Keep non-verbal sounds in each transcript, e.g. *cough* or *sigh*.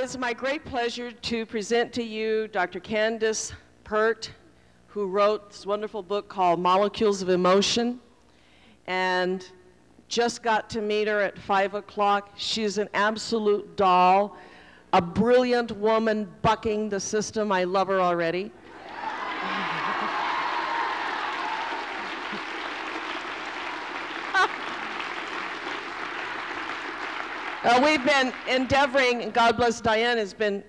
it's my great pleasure to present to you Dr. Candace Pert, who wrote this wonderful book called Molecules of Emotion. And just got to meet her at 5 o'clock. She's an absolute doll, a brilliant woman bucking the system. I love her already. We've been endeavoring, and God bless Diane, has been,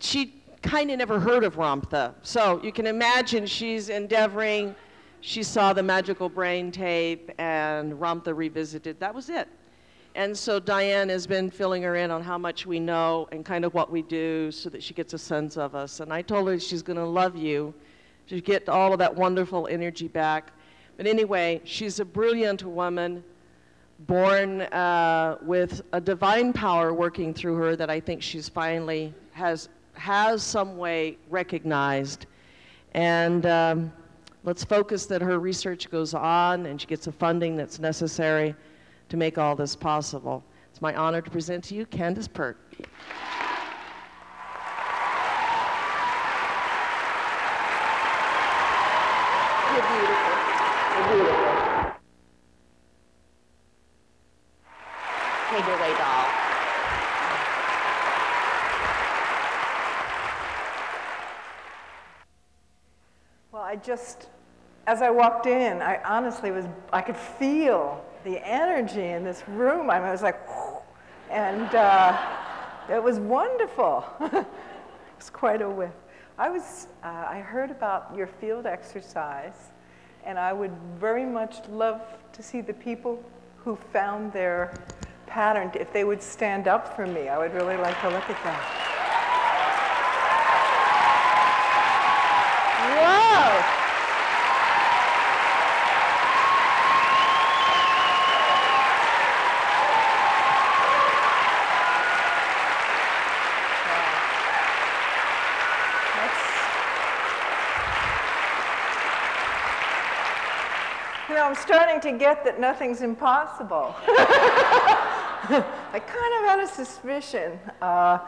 she kind of never heard of Ramtha. So you can imagine she's endeavoring. She saw the magical brain tape and Ramtha revisited. That was it. And so Diane has been filling her in on how much we know and kind of what we do so that she gets a sense of us. And I told her she's going to love you to get all of that wonderful energy back. But anyway, she's a brilliant woman born uh, with a divine power working through her that I think she's finally has has some way recognized. And um, let's focus that her research goes on and she gets the funding that's necessary to make all this possible. It's my honor to present to you Candace Pert. You're beautiful. You're beautiful. Take it away, doll. Well, I just, as I walked in, I honestly was, I could feel the energy in this room. I was like, and uh, it was wonderful. *laughs* it was quite a whiff. I was, uh, I heard about your field exercise, and I would very much love to see the people who found their pattern, if they would stand up for me, I would really like to look at them. Whoa! You know, I'm starting to get that nothing's impossible. *laughs* I kind of had a suspicion. Uh,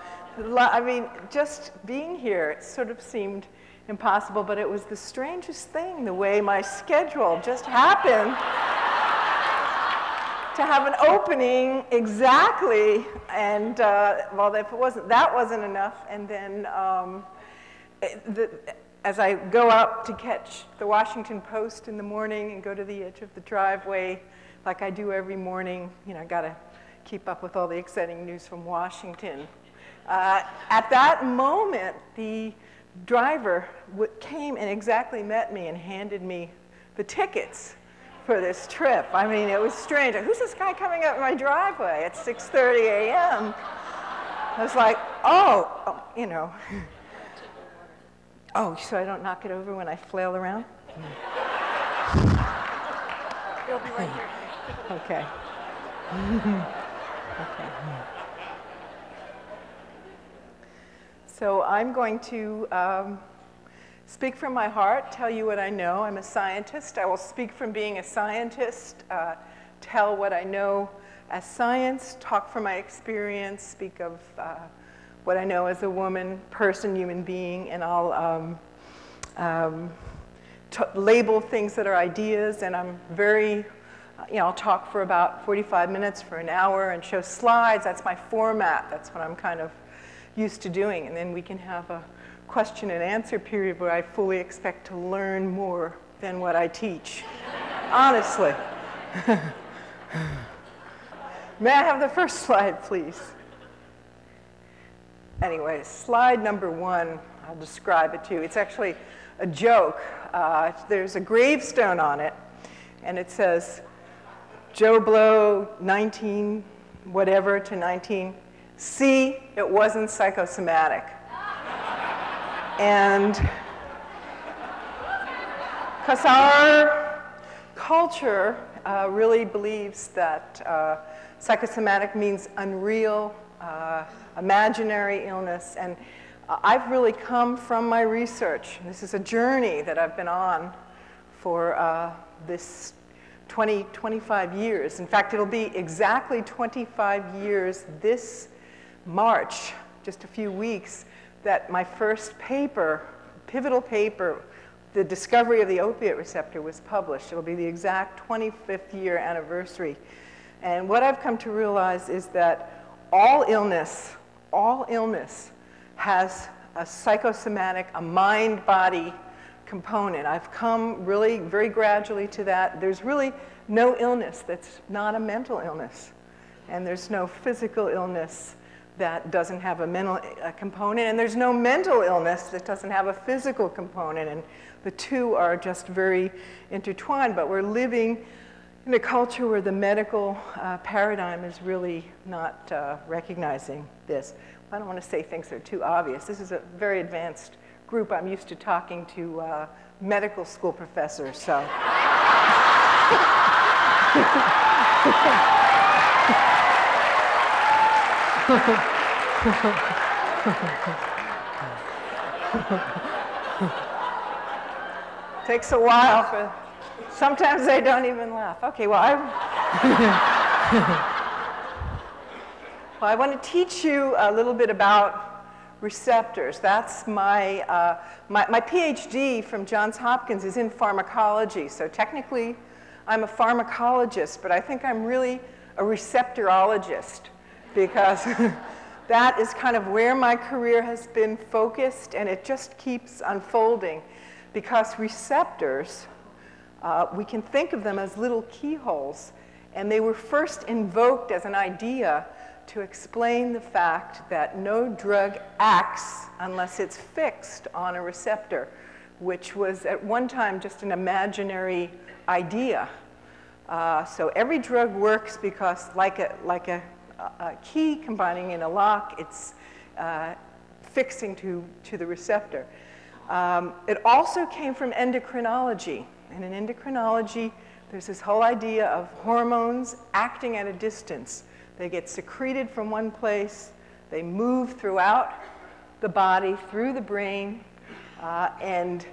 I mean, just being here, it sort of seemed impossible, but it was the strangest thing, the way my schedule just happened to have an opening exactly, and uh, well, if it wasn't, that wasn't enough, and then um, the, as I go up to catch the Washington Post in the morning and go to the edge of the driveway, like I do every morning, you know, I got to keep up with all the exciting news from Washington. Uh, at that moment, the driver came and exactly met me and handed me the tickets for this trip. I mean, it was strange. Who's this guy coming up my driveway at 6.30 a.m.? I was like, oh, oh, you know. Oh, so I don't knock it over when I flail around? You'll be right here. Okay. *laughs* Okay. So I'm going to um, speak from my heart, tell you what I know. I'm a scientist. I will speak from being a scientist, uh, tell what I know as science, talk from my experience, speak of uh, what I know as a woman, person, human being, and I'll um, um, label things that are ideas, and I'm very you know, I'll talk for about 45 minutes for an hour and show slides. That's my format. That's what I'm kind of used to doing. And then we can have a question and answer period where I fully expect to learn more than what I teach. *laughs* Honestly. *laughs* May I have the first slide, please? Anyway, slide number one, I'll describe it to you. It's actually a joke. Uh, there's a gravestone on it, and it says, Joe Blow, 19 whatever to 19. C, it wasn't psychosomatic. and because our culture uh, really believes that uh, psychosomatic means unreal, uh, imaginary illness. And I've really come from my research. This is a journey that I've been on for uh, this 20, 25 years. In fact, it'll be exactly 25 years this March just a few weeks that my first paper, pivotal paper, the discovery of the opiate receptor was published. It'll be the exact 25th year anniversary. And what I've come to realize is that all illness, all illness has a psychosomatic, a mind body component. I've come really very gradually to that. There's really no illness that's not a mental illness, and there's no physical illness that doesn't have a mental uh, component, and there's no mental illness that doesn't have a physical component. And the two are just very intertwined, but we're living in a culture where the medical uh, paradigm is really not uh, recognizing this. I don't want to say things that are too obvious. This is a very advanced group. I'm used to talking to uh, medical school professors, so. *laughs* *laughs* Takes a while for, sometimes they don't even laugh. Okay, well, I, *laughs* well, I want to teach you a little bit about receptors. That's my, uh, my, my PhD from Johns Hopkins is in pharmacology. So technically, I'm a pharmacologist, but I think I'm really a receptorologist because *laughs* that is kind of where my career has been focused, and it just keeps unfolding because receptors, uh, we can think of them as little keyholes, and they were first invoked as an idea to explain the fact that no drug acts unless it's fixed on a receptor, which was at one time just an imaginary idea. Uh, so every drug works because, like a, like a, a key combining in a lock, it's uh, fixing to, to the receptor. Um, it also came from endocrinology. And in endocrinology, there's this whole idea of hormones acting at a distance. They get secreted from one place, they move throughout the body, through the brain, uh, and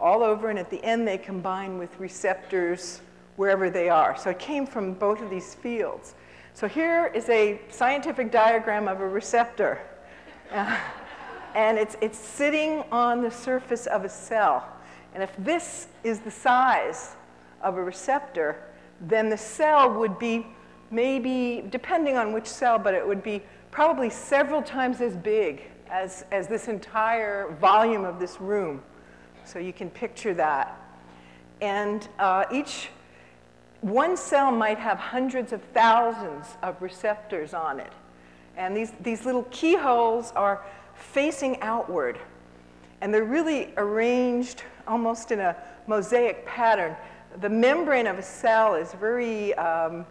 all over, and at the end, they combine with receptors wherever they are. So it came from both of these fields. So here is a scientific diagram of a receptor. Uh, and it's, it's sitting on the surface of a cell. And if this is the size of a receptor, then the cell would be maybe, depending on which cell, but it would be probably several times as big as, as this entire volume of this room. So you can picture that. And uh, each one cell might have hundreds of thousands of receptors on it. And these, these little keyholes are facing outward. And they're really arranged almost in a mosaic pattern. The membrane of a cell is very, um,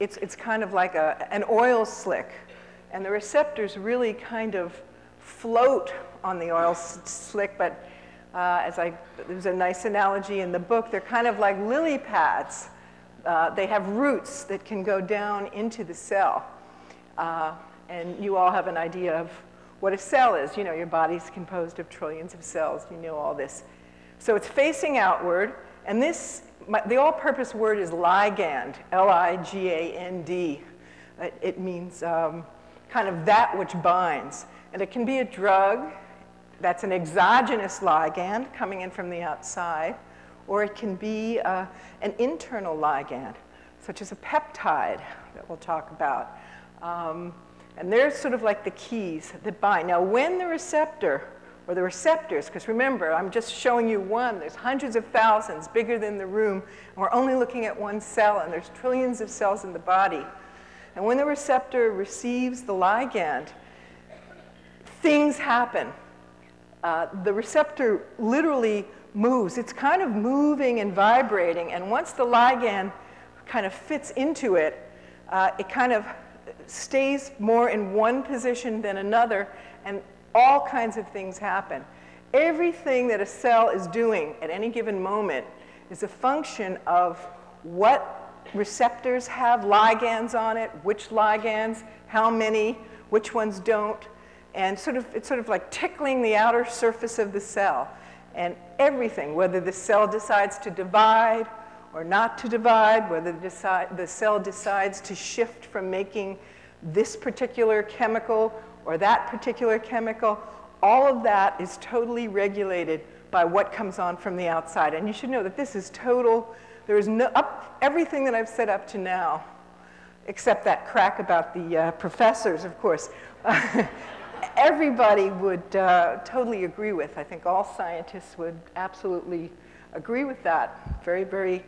it's, it's kind of like a, an oil slick. And the receptors really kind of float on the oil slick, but uh, as I, there's a nice analogy in the book, they're kind of like lily pads uh, they have roots that can go down into the cell. Uh, and you all have an idea of what a cell is. You know, your body's composed of trillions of cells. You know all this. So it's facing outward, and this, my, the all-purpose word is ligand, L-I-G-A-N-D. It, it means um, kind of that which binds. And it can be a drug that's an exogenous ligand coming in from the outside or it can be uh, an internal ligand, such as a peptide that we'll talk about. Um, and they're sort of like the keys that bind. Now, when the receptor, or the receptors, because remember, I'm just showing you one, there's hundreds of thousands bigger than the room, and we're only looking at one cell, and there's trillions of cells in the body. And when the receptor receives the ligand, things happen. Uh, the receptor literally moves. It's kind of moving and vibrating, and once the ligand kind of fits into it, uh, it kind of stays more in one position than another, and all kinds of things happen. Everything that a cell is doing at any given moment is a function of what receptors have ligands on it, which ligands, how many, which ones don't, and sort of, it's sort of like tickling the outer surface of the cell and everything, whether the cell decides to divide or not to divide, whether the cell decides to shift from making this particular chemical or that particular chemical. All of that is totally regulated by what comes on from the outside. And you should know that this is total, there is no, up, everything that I've said up to now, except that crack about the uh, professors, of course, *laughs* everybody would uh, totally agree with. I think all scientists would absolutely agree with that. Very, very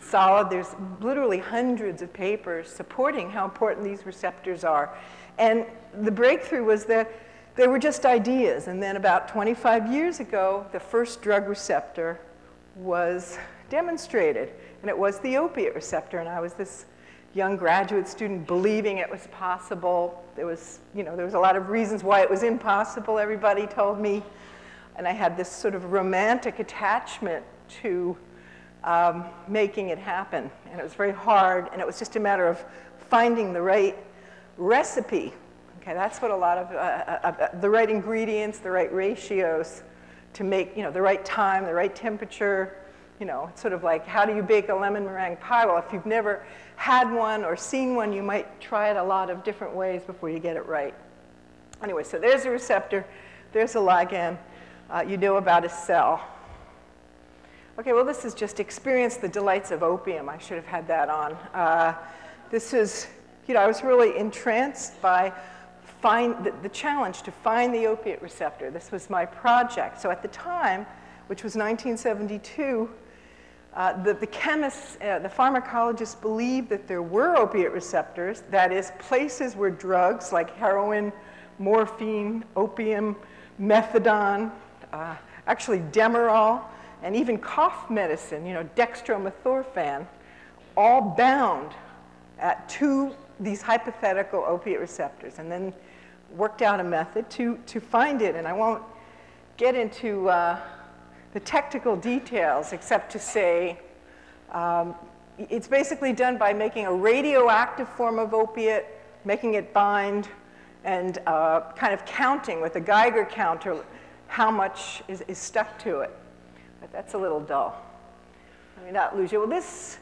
solid. There's literally hundreds of papers supporting how important these receptors are. And the breakthrough was that they were just ideas. And then about 25 years ago, the first drug receptor was demonstrated. And it was the opiate receptor. And I was this young graduate student believing it was possible. There was, you know, there was a lot of reasons why it was impossible, everybody told me. And I had this sort of romantic attachment to um, making it happen. And it was very hard, and it was just a matter of finding the right recipe. Okay, that's what a lot of, uh, uh, uh, the right ingredients, the right ratios to make, you know, the right time, the right temperature. You know, it's sort of like how do you bake a lemon meringue pie? Well, if you've never had one or seen one, you might try it a lot of different ways before you get it right. Anyway, so there's a receptor, there's a ligand. Uh, you know about a cell. Okay, well, this is just experience the delights of opium. I should have had that on. Uh, this is, you know, I was really entranced by find the, the, challenge to find the opiate receptor. This was my project. So at the time, which was 1972, uh, the, the, chemists, uh, the pharmacologists believed that there were opiate receptors, that is, places where drugs like heroin, morphine, opium, methadone, uh, actually Demerol, and even cough medicine, you know, dextromethorphan, all bound at two these hypothetical opiate receptors, and then worked out a method to, to find it. And I won't get into uh, the technical details except to say um, it's basically done by making a radioactive form of opiate, making it bind, and uh, kind of counting with a Geiger counter how much is, is stuck to it. But that's a little dull. Let me not lose you. Well, this,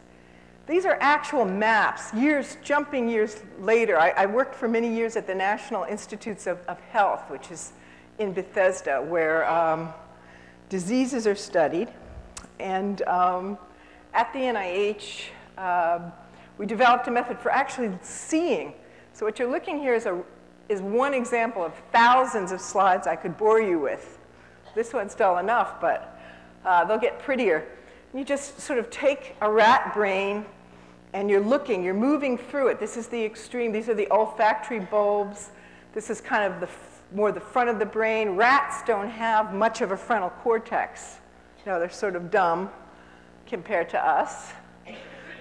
these are actual maps, years, jumping years later. I, I worked for many years at the National Institutes of, of Health, which is in Bethesda, where um, diseases are studied. And um, at the NIH, uh, um, we developed a method for actually seeing. So what you're looking here is, a, is one example of thousands of slides I could bore you with. This one's dull enough, but uh, they'll get prettier. You just sort of take a rat brain and you're looking, you're moving through it. This is the extreme. These are the olfactory bulbs. This is kind of the more the front of the brain. Rats don't have much of a frontal cortex. You know, they're sort of dumb compared to us.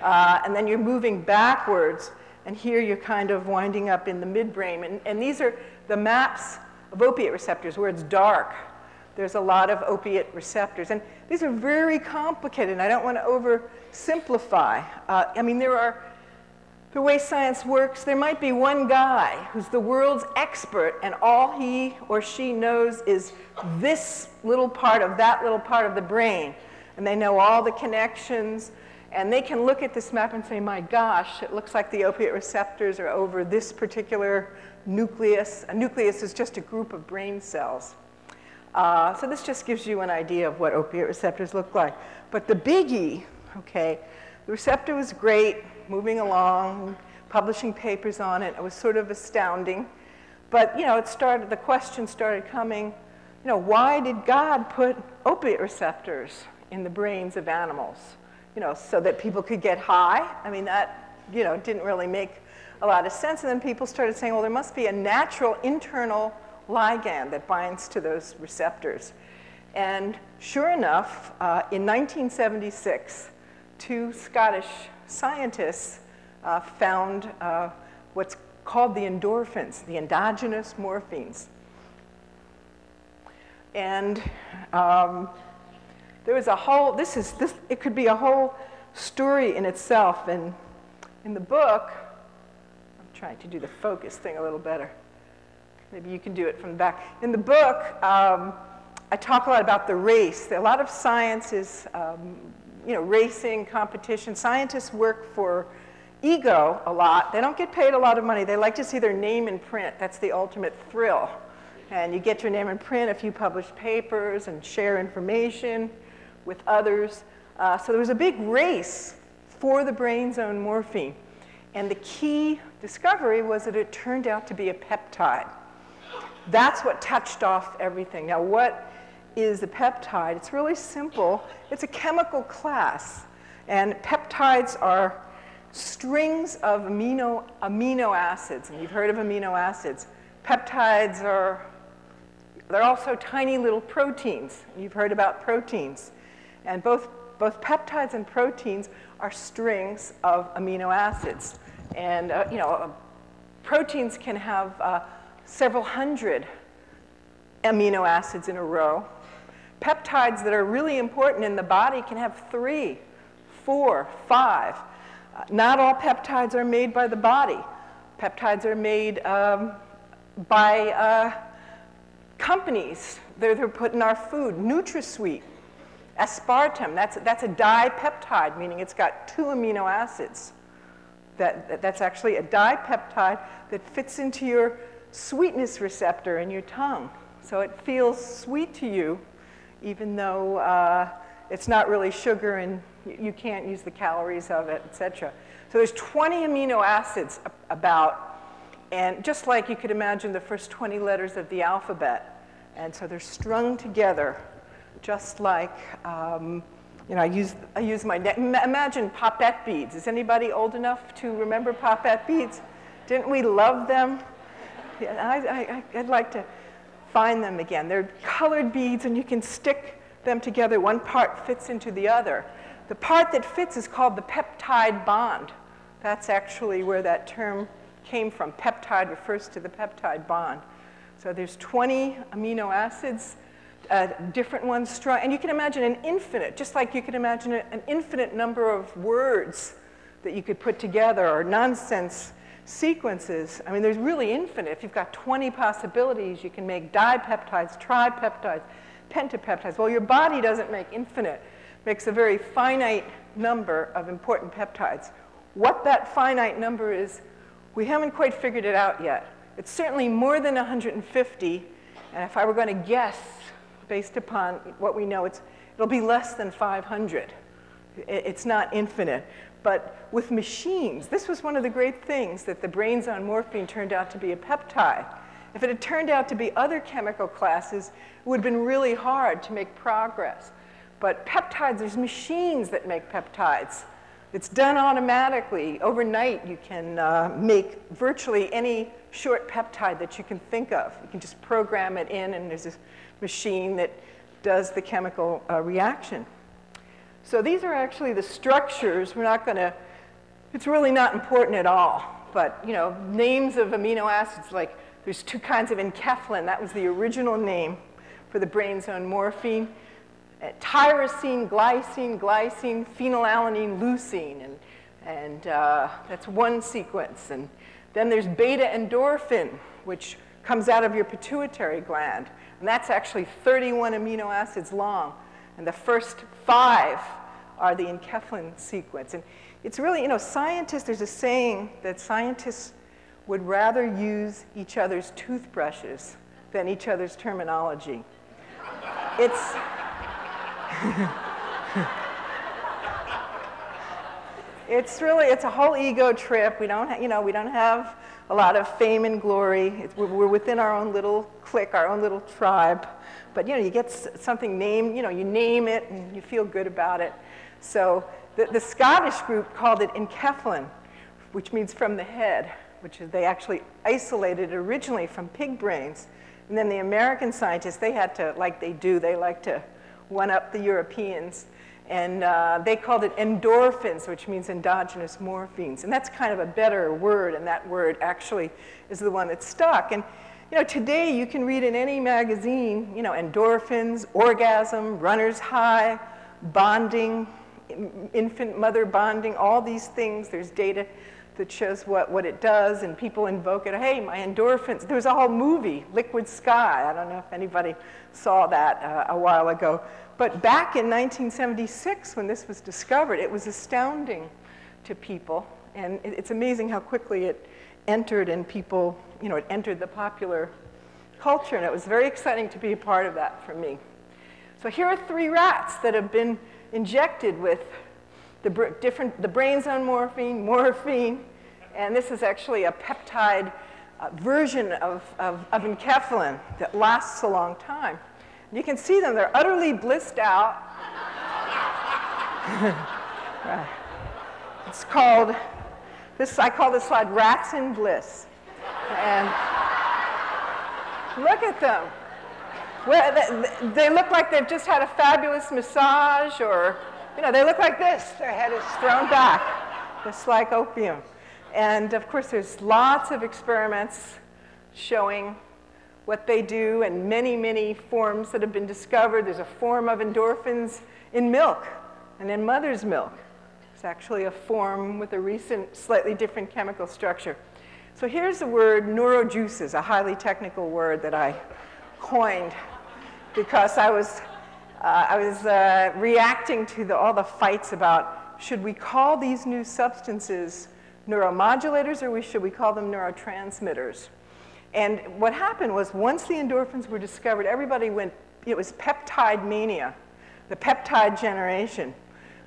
Uh, and then you're moving backwards, and here you're kind of winding up in the midbrain. And, and these are the maps of opiate receptors where it's dark there's a lot of opiate receptors. And these are very complicated, and I don't want to oversimplify. Uh, I mean, there are, the way science works, there might be one guy who's the world's expert, and all he or she knows is this little part of that little part of the brain. And they know all the connections, and they can look at this map and say, my gosh, it looks like the opiate receptors are over this particular nucleus. A nucleus is just a group of brain cells. Uh, so this just gives you an idea of what opiate receptors look like. But the biggie, okay, the receptor was great, moving along, publishing papers on it. It was sort of astounding. But, you know, it started, the question started coming, you know, why did God put opiate receptors in the brains of animals? You know, so that people could get high? I mean, that, you know, didn't really make a lot of sense. And then people started saying, well, there must be a natural internal ligand that binds to those receptors. And sure enough, uh, in 1976, two Scottish scientists uh, found uh, what's called the endorphins, the endogenous morphines. And um, there was a whole, this is, this, it could be a whole story in itself. And in the book, I'm trying to do the focus thing a little better. Maybe you can do it from the back. In the book, um, I talk a lot about the race. A lot of science is, um, you know, racing, competition. Scientists work for ego a lot. They don't get paid a lot of money. They like to see their name in print. That's the ultimate thrill. And you get your name in print if you publish papers and share information with others. Uh, so there was a big race for the brain's own morphine. And the key discovery was that it turned out to be a peptide. That's what touched off everything. Now, what is a peptide? It's really simple. It's a chemical class. And peptides are strings of amino, amino acids. And you've heard of amino acids. Peptides are, they're also tiny little proteins. You've heard about proteins. And both, both peptides and proteins are strings of amino acids. And, uh, you know, uh, proteins can have uh, several hundred amino acids in a row. Peptides that are really important in the body can have three, four, five. Uh, not all peptides are made by the body. Peptides are made um, by uh, companies. They're, they're put in our food. NutraSweet, aspartame, that's, that's a dipeptide, meaning it's got two amino acids. That, that's actually a dipeptide that fits into your sweetness receptor in your tongue. So it feels sweet to you, even though uh, it's not really sugar and you can't use the calories of it, etc. So there's 20 amino acids about, and just like you could imagine the first 20 letters of the alphabet. And so they're strung together, just like, um, you know, I use, I use my, imagine Pop-It beads. Is anybody old enough to remember Pop-It beads? Didn't we love them? Yeah, I, I, I'd like to find them again. They're colored beads, and you can stick them together. One part fits into the other. The part that fits is called the peptide bond. That's actually where that term came from. Peptide refers to the peptide bond. So there's 20 amino acids, uh, different ones strong. And you can imagine an infinite, just like you can imagine an infinite number of words that you could put together or nonsense sequences, I mean, there's really infinite. If you've got 20 possibilities, you can make dipeptides, tripeptides, pentapeptides. Well, your body doesn't make infinite, it makes a very finite number of important peptides. What that finite number is, we haven't quite figured it out yet. It's certainly more than 150, and if I were going to guess, based upon what we know, it's, it'll be less than 500. It's not infinite. But with machines, this was one of the great things that the brain's on morphine turned out to be a peptide. If it had turned out to be other chemical classes, it would have been really hard to make progress. But peptides, there's machines that make peptides. It's done automatically. Overnight, you can uh, make virtually any short peptide that you can think of. You can just program it in, and there's this machine that does the chemical uh, reaction. So these are actually the structures. We're not going to, it's really not important at all. But, you know, names of amino acids, like there's two kinds of enkephalin. That was the original name for the brain's own morphine. Uh, tyrosine, glycine, glycine, phenylalanine, leucine. And, and uh, that's one sequence. And then there's beta endorphin, which comes out of your pituitary gland. And that's actually 31 amino acids long. And the first five are the enkephalin sequence. And it's really, you know, scientists, there's a saying that scientists would rather use each other's toothbrushes than each other's terminology. It's. *laughs* it's really, it's a whole ego trip. We don't, you know, we don't have a lot of fame and glory. We're, within our own little clique, our own little tribe. But, you know, you get something named, you know, you name it and you feel good about it. So the, the Scottish group called it enkephalin, which means from the head, which is, they actually isolated originally from pig brains. And then the American scientists, they had to, like they do, they like to one up the Europeans. And uh, they called it endorphins, which means endogenous morphines. And that's kind of a better word, and that word actually is the one that stuck. And you know, today you can read in any magazine, you know, endorphins, orgasm, runner's high, bonding, infant mother bonding, all these things. There's data that shows what, what it does, and people invoke it. Hey, my endorphins. There was a whole movie, Liquid Sky. I don't know if anybody saw that uh, a while ago. But back in 1976, when this was discovered, it was astounding to people. And it's amazing how quickly it entered and people, you know, it entered the popular culture. And it was very exciting to be a part of that for me. So here are three rats that have been injected with the, different, the brains on morphine, morphine, and this is actually a peptide uh, version of, of, of enkephalin that lasts a long time. You can see them, they're utterly blissed out. *laughs* right. It's called, this, I call this slide Rats in Bliss. And look at them. Well, they, they look like they've just had a fabulous massage, or, you know, they look like this. Their head is thrown back, just like opium. And of course, there's lots of experiments showing what they do and many, many forms that have been discovered. There's a form of endorphins in milk and in mother's milk. It's actually a form with a recent, slightly different chemical structure. So here's the word neurojuices, a highly technical word that I coined because I was, uh, I was uh, reacting to the, all the fights about should we call these new substances neuromodulators or we, should we call them neurotransmitters? And what happened was once the endorphins were discovered, everybody went, it was peptide mania, the peptide generation.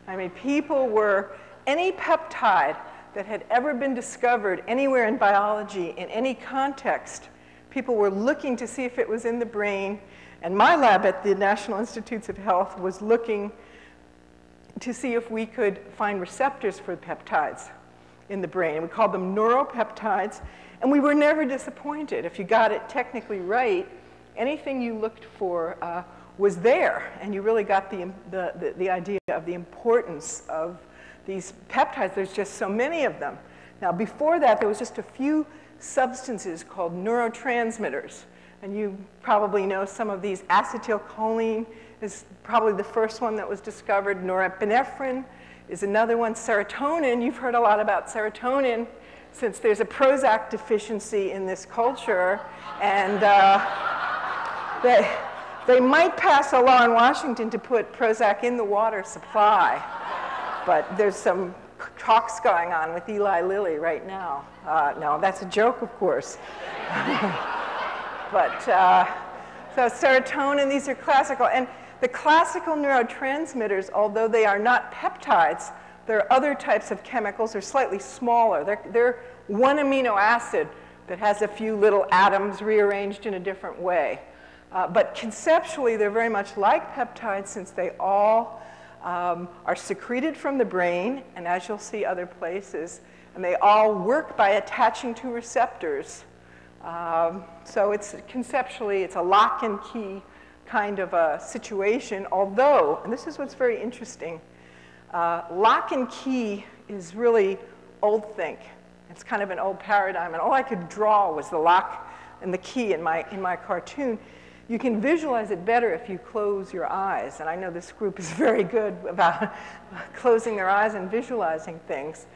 I mean, people were, any peptide that had ever been discovered anywhere in biology, in any context, people were looking to see if it was in the brain and my lab at the National Institutes of Health was looking to see if we could find receptors for peptides in the brain. And we called them neuropeptides. And we were never disappointed. If you got it technically right, anything you looked for uh, was there. And you really got the, the, the, the idea of the importance of these peptides. There's just so many of them. Now, before that, there was just a few substances called neurotransmitters and you probably know some of these. Acetylcholine is probably the first one that was discovered. Norepinephrine is another one. Serotonin, you've heard a lot about serotonin since there's a Prozac deficiency in this culture. And uh, they, they might pass a law in Washington to put Prozac in the water supply. But there's some talks going on with Eli Lilly right now. Uh, no, that's a joke, of course. *laughs* But uh, so serotonin, these are classical. And the classical neurotransmitters, although they are not peptides, there are other types of chemicals. They're slightly smaller. They're, they're one amino acid that has a few little atoms rearranged in a different way. Uh, but conceptually, they're very much like peptides since they all um, are secreted from the brain, and as you'll see other places, and they all work by attaching to receptors um, so it's conceptually, it's a lock and key kind of a situation, although, and this is what's very interesting, uh, lock and key is really old think. It's kind of an old paradigm, and all I could draw was the lock and the key in my, in my cartoon. You can visualize it better if you close your eyes, and I know this group is *laughs* very good about *laughs* closing their eyes and visualizing things.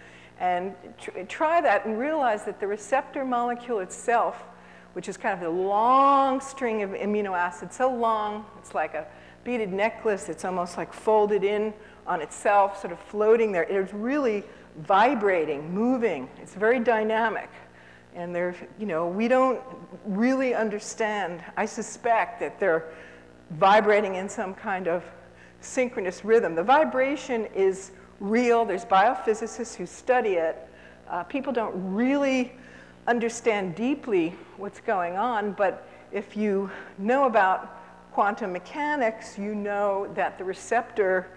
And tr try that and realize that the receptor molecule itself, which is kind of a long string of amino acids, so long, it's like a beaded necklace, it's almost like folded in on itself, sort of floating there. It's really vibrating, moving. It's very dynamic. And they're, you know, we don't really understand. I suspect that they're vibrating in some kind of synchronous rhythm. The vibration is real. There's biophysicists who study it. Uh, people don't really understand deeply what's going on, but if you know about quantum mechanics, you know that the receptor,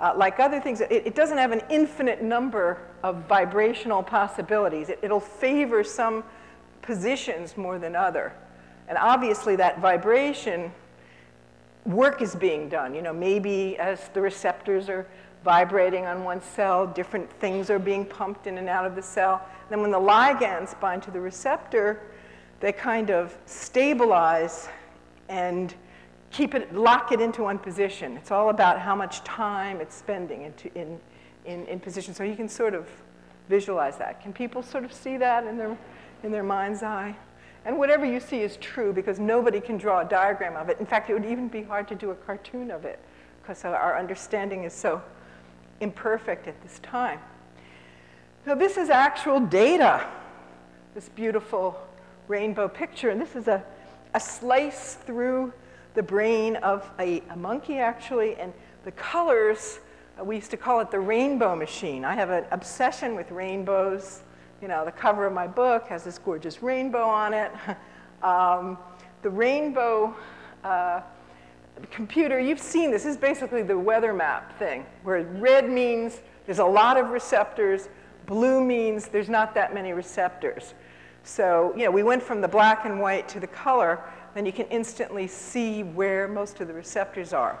uh, like other things, it, it, doesn't have an infinite number of vibrational possibilities. It, it'll favor some positions more than other. And obviously that vibration work is being done. You know, maybe as the receptors are vibrating on one cell, different things are being pumped in and out of the cell. Then when the ligands bind to the receptor, they kind of stabilize and keep it, lock it into one position. It's all about how much time it's spending into, in, in, in position. So you can sort of visualize that. Can people sort of see that in their, in their mind's eye? And whatever you see is true because nobody can draw a diagram of it. In fact, it would even be hard to do a cartoon of it because our understanding is so imperfect at this time. Now, this is actual data, this beautiful rainbow picture. And this is a, a slice through the brain of a, a monkey, actually. And the colors, uh, we used to call it the rainbow machine. I have an obsession with rainbows. You know, the cover of my book has this gorgeous rainbow on it. *laughs* um, the rainbow uh, computer, you've seen this. This is basically the weather map thing, where red means there's a lot of receptors, blue means there's not that many receptors. So, you know, we went from the black and white to the color, then you can instantly see where most of the receptors are.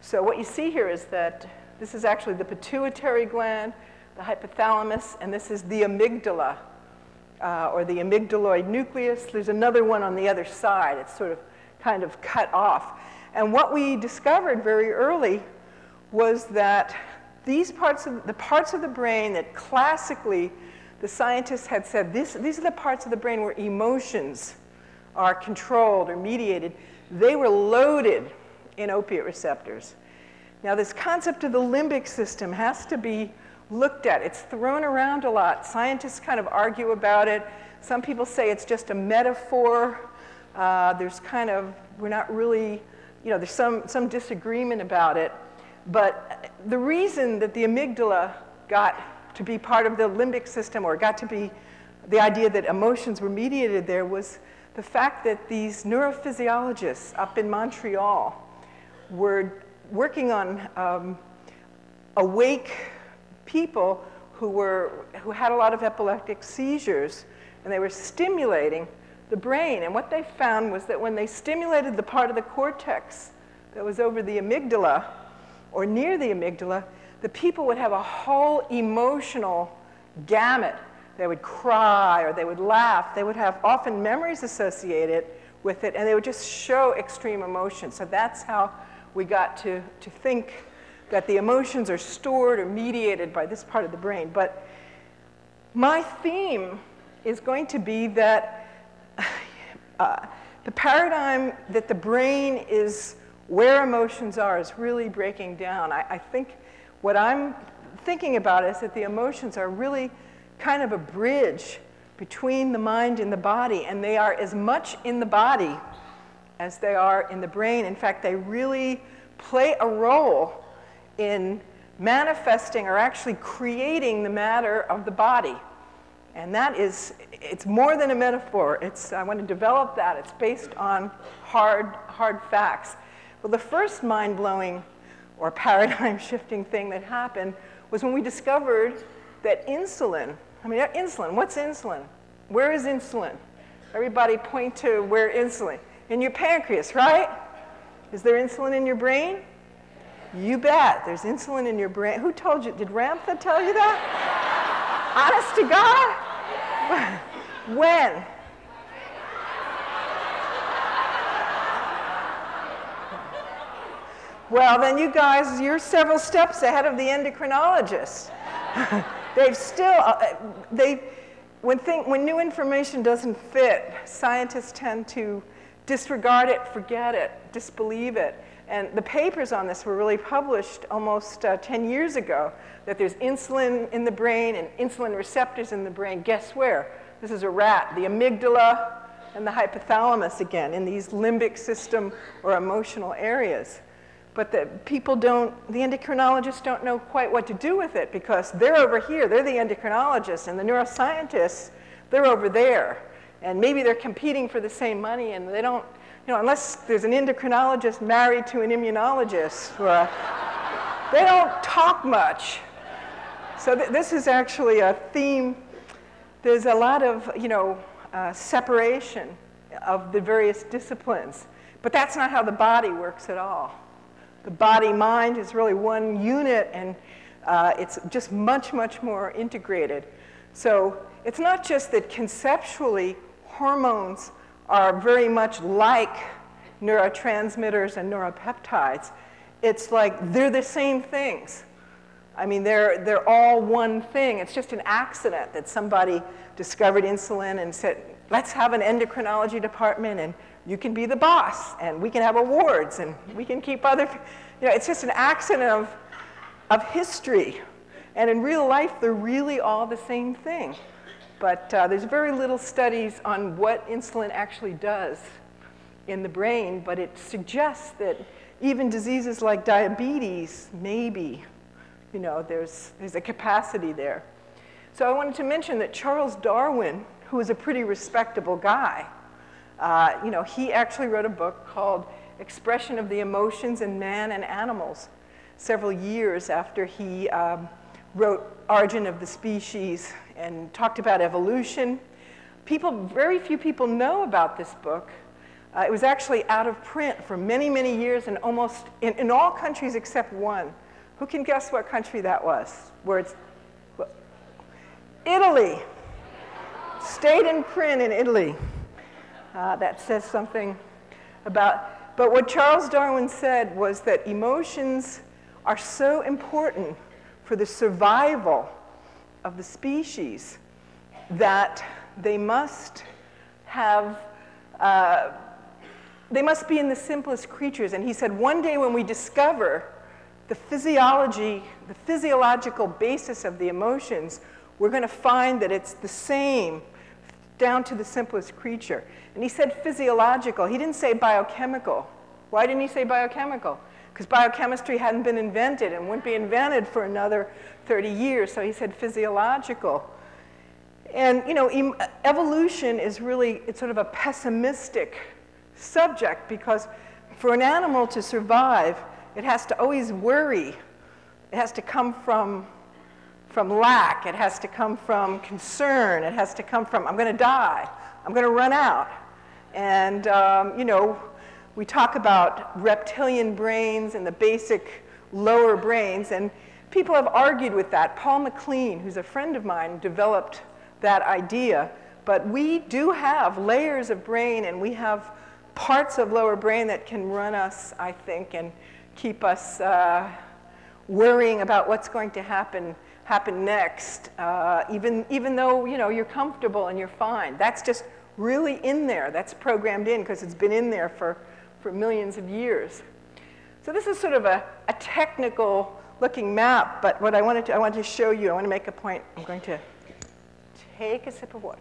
So what you see here is that this is actually the pituitary gland, the hypothalamus, and this is the amygdala, uh, or the amygdaloid nucleus. There's another one on the other side. It's sort of kind of cut off. And what we discovered very early was that these parts of the parts of the brain that classically the scientists had said this, these are the parts of the brain where emotions are controlled or mediated, they were loaded in opiate receptors. Now, this concept of the limbic system has to be looked at. It's thrown around a lot. Scientists kind of argue about it. Some people say it's just a metaphor. Uh, there's kind of, we're not really, you know, there's some, some disagreement about it. But the reason that the amygdala got to be part of the limbic system or got to be the idea that emotions were mediated there was the fact that these neurophysiologists up in Montreal were working on um, awake people who, were, who had a lot of epileptic seizures, and they were stimulating the brain. And what they found was that when they stimulated the part of the cortex that was over the amygdala or near the amygdala, the people would have a whole emotional gamut they would cry or they would laugh. They would have often memories associated with it, and they would just show extreme emotion. So that's how we got to, to think that the emotions are stored or mediated by this part of the brain. But my theme is going to be that *sighs* uh, the paradigm that the brain is where emotions are is really breaking down. I, I think what I'm thinking about is that the emotions are really kind of a bridge between the mind and the body, and they are as much in the body as they are in the brain. In fact, they really play a role in manifesting or actually creating the matter of the body. And that is, it's more than a metaphor. It's, I want to develop that. It's based on hard, hard facts. Well, the first mind blowing or *laughs* paradigm shifting thing that happened was when we discovered that insulin, I mean, insulin, what's insulin? Where is insulin? Everybody point to where insulin. In your pancreas, right? Is there insulin in your brain? You bet. There's insulin in your brain. Who told you? Did Ramtha tell you that? Honest to God? *laughs* when? Well, then you guys, you're several steps ahead of the endocrinologist. *laughs* They've still, uh, uh, they, when, thing, when new information doesn't fit, scientists tend to disregard it, forget it, disbelieve it. And the papers on this were really published almost uh, 10 years ago that there's insulin in the brain and insulin receptors in the brain. Guess where? This is a rat, the amygdala and the hypothalamus again, in these limbic system or emotional areas but the people don't, the endocrinologists don't know quite what to do with it because they're over here, they're the endocrinologists, and the neuroscientists, they're over there. And maybe they're competing for the same money, and they don't, you know, unless there's an endocrinologist married to an immunologist, or they don't talk much. So th this is actually a theme. There's a lot of, you know, uh, separation of the various disciplines, but that's not how the body works at all the body mind is really one unit and uh, it's just much, much more integrated. So it's not just that conceptually hormones are very much like neurotransmitters and neuropeptides. It's like they're the same things. I mean, they're, they're all one thing. It's just an accident that somebody discovered insulin and said, let's have an endocrinology department and you can be the boss and we can have awards and we can keep other, you know, it's just an accident of, of history. And in real life, they're really all the same thing. But uh, there's very little studies on what insulin actually does in the brain, but it suggests that even diseases like diabetes, maybe, you know, there's, there's a capacity there. So I wanted to mention that Charles Darwin, who was a pretty respectable guy, uh, you know, he actually wrote a book called Expression of the Emotions in Man and Animals several years after he um, wrote Origin of the Species and talked about evolution. People, very few people know about this book. Uh, it was actually out of print for many, many years and almost in, in all countries except one. Who can guess what country that was? Where it's Italy. Stayed in print in Italy. Uh, that says something about. But what Charles Darwin said was that emotions are so important for the survival of the species that they must have. Uh, they must be in the simplest creatures. And he said, one day when we discover the physiology, the physiological basis of the emotions, we're going to find that it's the same down to the simplest creature. And he said physiological. He didn't say biochemical. Why didn't he say biochemical? Because biochemistry hadn't been invented and wouldn't be invented for another 30 years. So he said physiological. And, you know, evolution is really, it's sort of a pessimistic subject because for an animal to survive, it has to always worry. It has to come from, from lack. It has to come from concern. It has to come from, I'm going to die. I'm going to run out. And, um, you know, we talk about reptilian brains and the basic lower brains, and people have argued with that. Paul MacLean, who's a friend of mine, developed that idea. But we do have layers of brain, and we have parts of lower brain that can run us, I think, and keep us uh, worrying about what's going to happen happen next, uh, even, even though you know, you're comfortable and you're fine. That's just really in there. That's programmed in because it's been in there for, for millions of years. So this is sort of a, a technical looking map, but what I wanted, to, I wanted to show you, I want to make a point. I'm going to take a sip of water.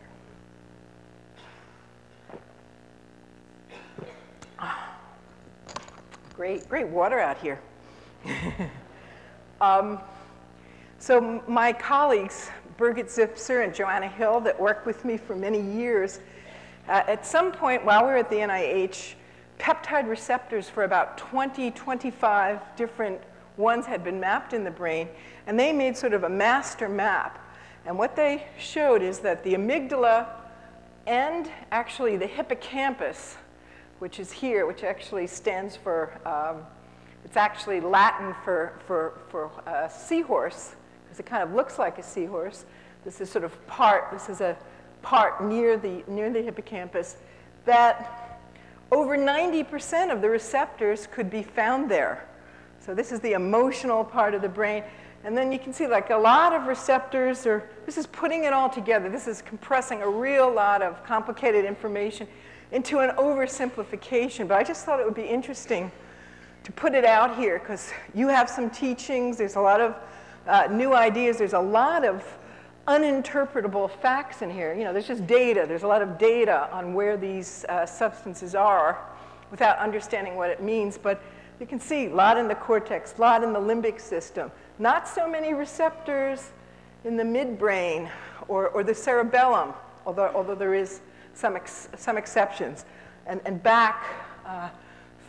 Great, great water out here. *laughs* um, so my colleagues, Birgit Zipser and Joanna Hill, that worked with me for many years, uh, at some point while we were at the NIH, peptide receptors for about 20, 25 different ones had been mapped in the brain, and they made sort of a master map. And what they showed is that the amygdala and actually the hippocampus which is here, which actually stands for, um, it's actually Latin for, for, for uh, seahorse, because it kind of looks like a seahorse. This is sort of part, this is a part near the, near the hippocampus that over 90% of the receptors could be found there. So this is the emotional part of the brain. And then you can see like a lot of receptors are, this is putting it all together. This is compressing a real lot of complicated information into an oversimplification, but I just thought it would be interesting to put it out here because you have some teachings, there's a lot of uh, new ideas, there's a lot of uninterpretable facts in here. You know, there's just data, there's a lot of data on where these uh, substances are without understanding what it means, but you can see a lot in the cortex, a lot in the limbic system, not so many receptors in the midbrain or, or the cerebellum, although, although there is some, ex some exceptions, and, and back uh,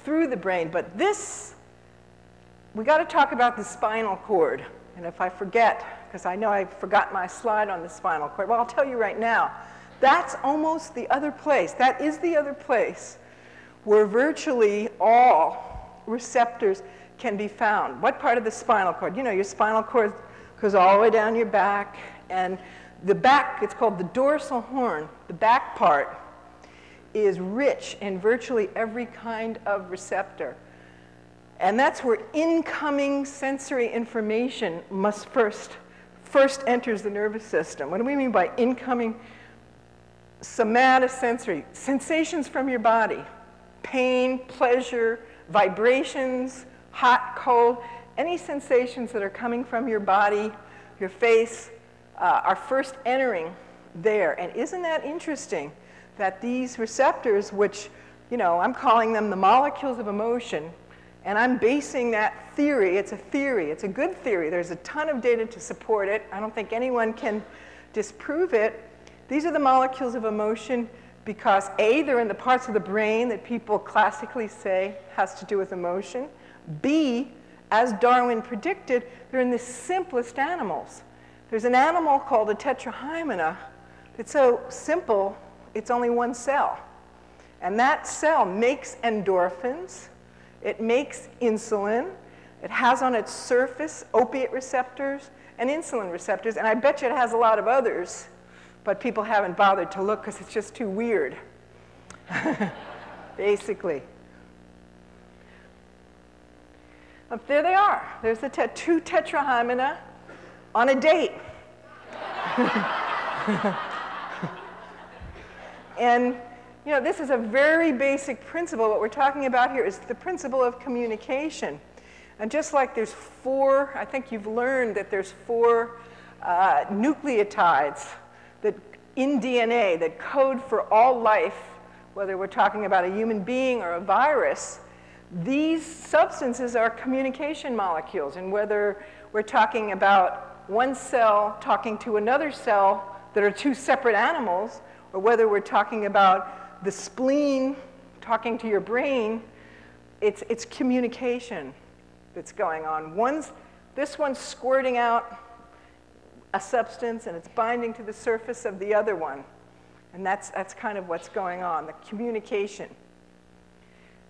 through the brain. But this, we got to talk about the spinal cord. And if I forget, because I know I forgot my slide on the spinal cord, well, I'll tell you right now. That's almost the other place. That is the other place where virtually all receptors can be found. What part of the spinal cord? You know, your spinal cord goes all the way down your back, and the back, it's called the dorsal horn, the back part is rich in virtually every kind of receptor. And that's where incoming sensory information must first, first enters the nervous system. What do we mean by incoming? Somatosensory, sensations from your body, pain, pleasure, vibrations, hot, cold, any sensations that are coming from your body your face, uh, are first entering there. And isn't that interesting that these receptors, which, you know, I'm calling them the molecules of emotion, and I'm basing that theory, it's a theory, it's a good theory. There's a ton of data to support it. I don't think anyone can disprove it. These are the molecules of emotion because A, they're in the parts of the brain that people classically say has to do with emotion. B, as Darwin predicted, they're in the simplest animals. There's an animal called a tetrahymena that's so simple, it's only one cell. And that cell makes endorphins, it makes insulin, it has on its surface opiate receptors and insulin receptors, and I bet you it has a lot of others, but people haven't bothered to look because it's just too weird, *laughs* basically. Up there they are. There's the te- two tetrahymena on a date. *laughs* and you know, this is a very basic principle. What we're talking about here is the principle of communication. And just like there's four, I think you've learned that there's four uh, nucleotides that in DNA that code for all life, whether we're talking about a human being or a virus, these substances are communication molecules. And whether we're talking about one cell talking to another cell that are two separate animals, or whether we're talking about the spleen talking to your brain, it's, it's communication that's going on. One's, this one's squirting out a substance and it's binding to the surface of the other one. And that's, that's kind of what's going on, the communication.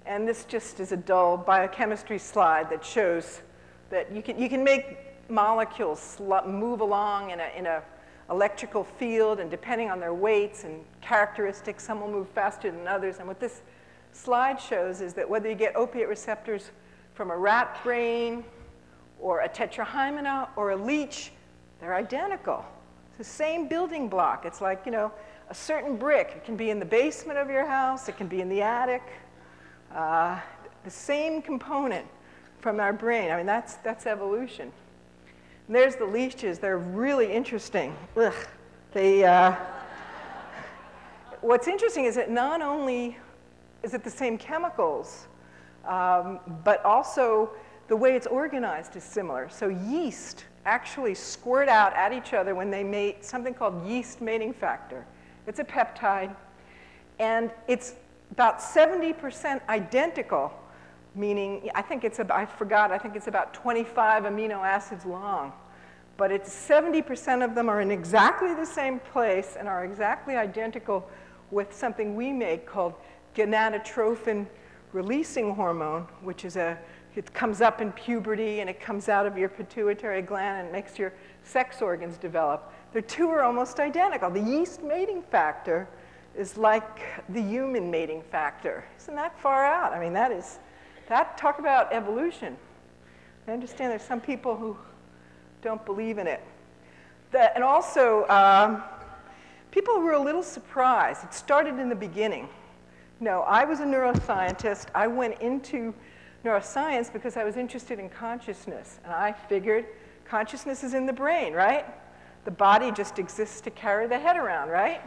And this just is a dull biochemistry slide that shows that you can, you can make molecules move along in a, in a electrical field, and depending on their weights and characteristics, some will move faster than others. And what this slide shows is that whether you get opiate receptors from a rat brain or a tetrahymena or a leech, they're identical. It's the same building block. It's like, you know, a certain brick. It can be in the basement of your house, it can be in the attic. Uh, the same component from our brain. I mean, that's, that's evolution. And there's the leeches. They're really interesting. Ugh. They, uh, what's interesting is that not only is it the same chemicals, um, but also the way it's organized is similar. So yeast actually squirt out at each other when they mate something called yeast mating factor. It's a peptide, and it's about 70% identical meaning I think it's about, I forgot, I think it's about 25 amino acids long. But it's 70% of them are in exactly the same place and are exactly identical with something we make called gonadotrophin releasing hormone, which is a, it comes up in puberty and it comes out of your pituitary gland and makes your sex organs develop. The two are almost identical. The yeast mating factor is like the human mating factor. Isn't that far out? I mean, that is that, talk about evolution. I understand there's some people who don't believe in it. And also, um, people were a little surprised. It started in the beginning. No, I was a neuroscientist. I went into neuroscience because I was interested in consciousness. And I figured consciousness is in the brain, right? The body just exists to carry the head around, right?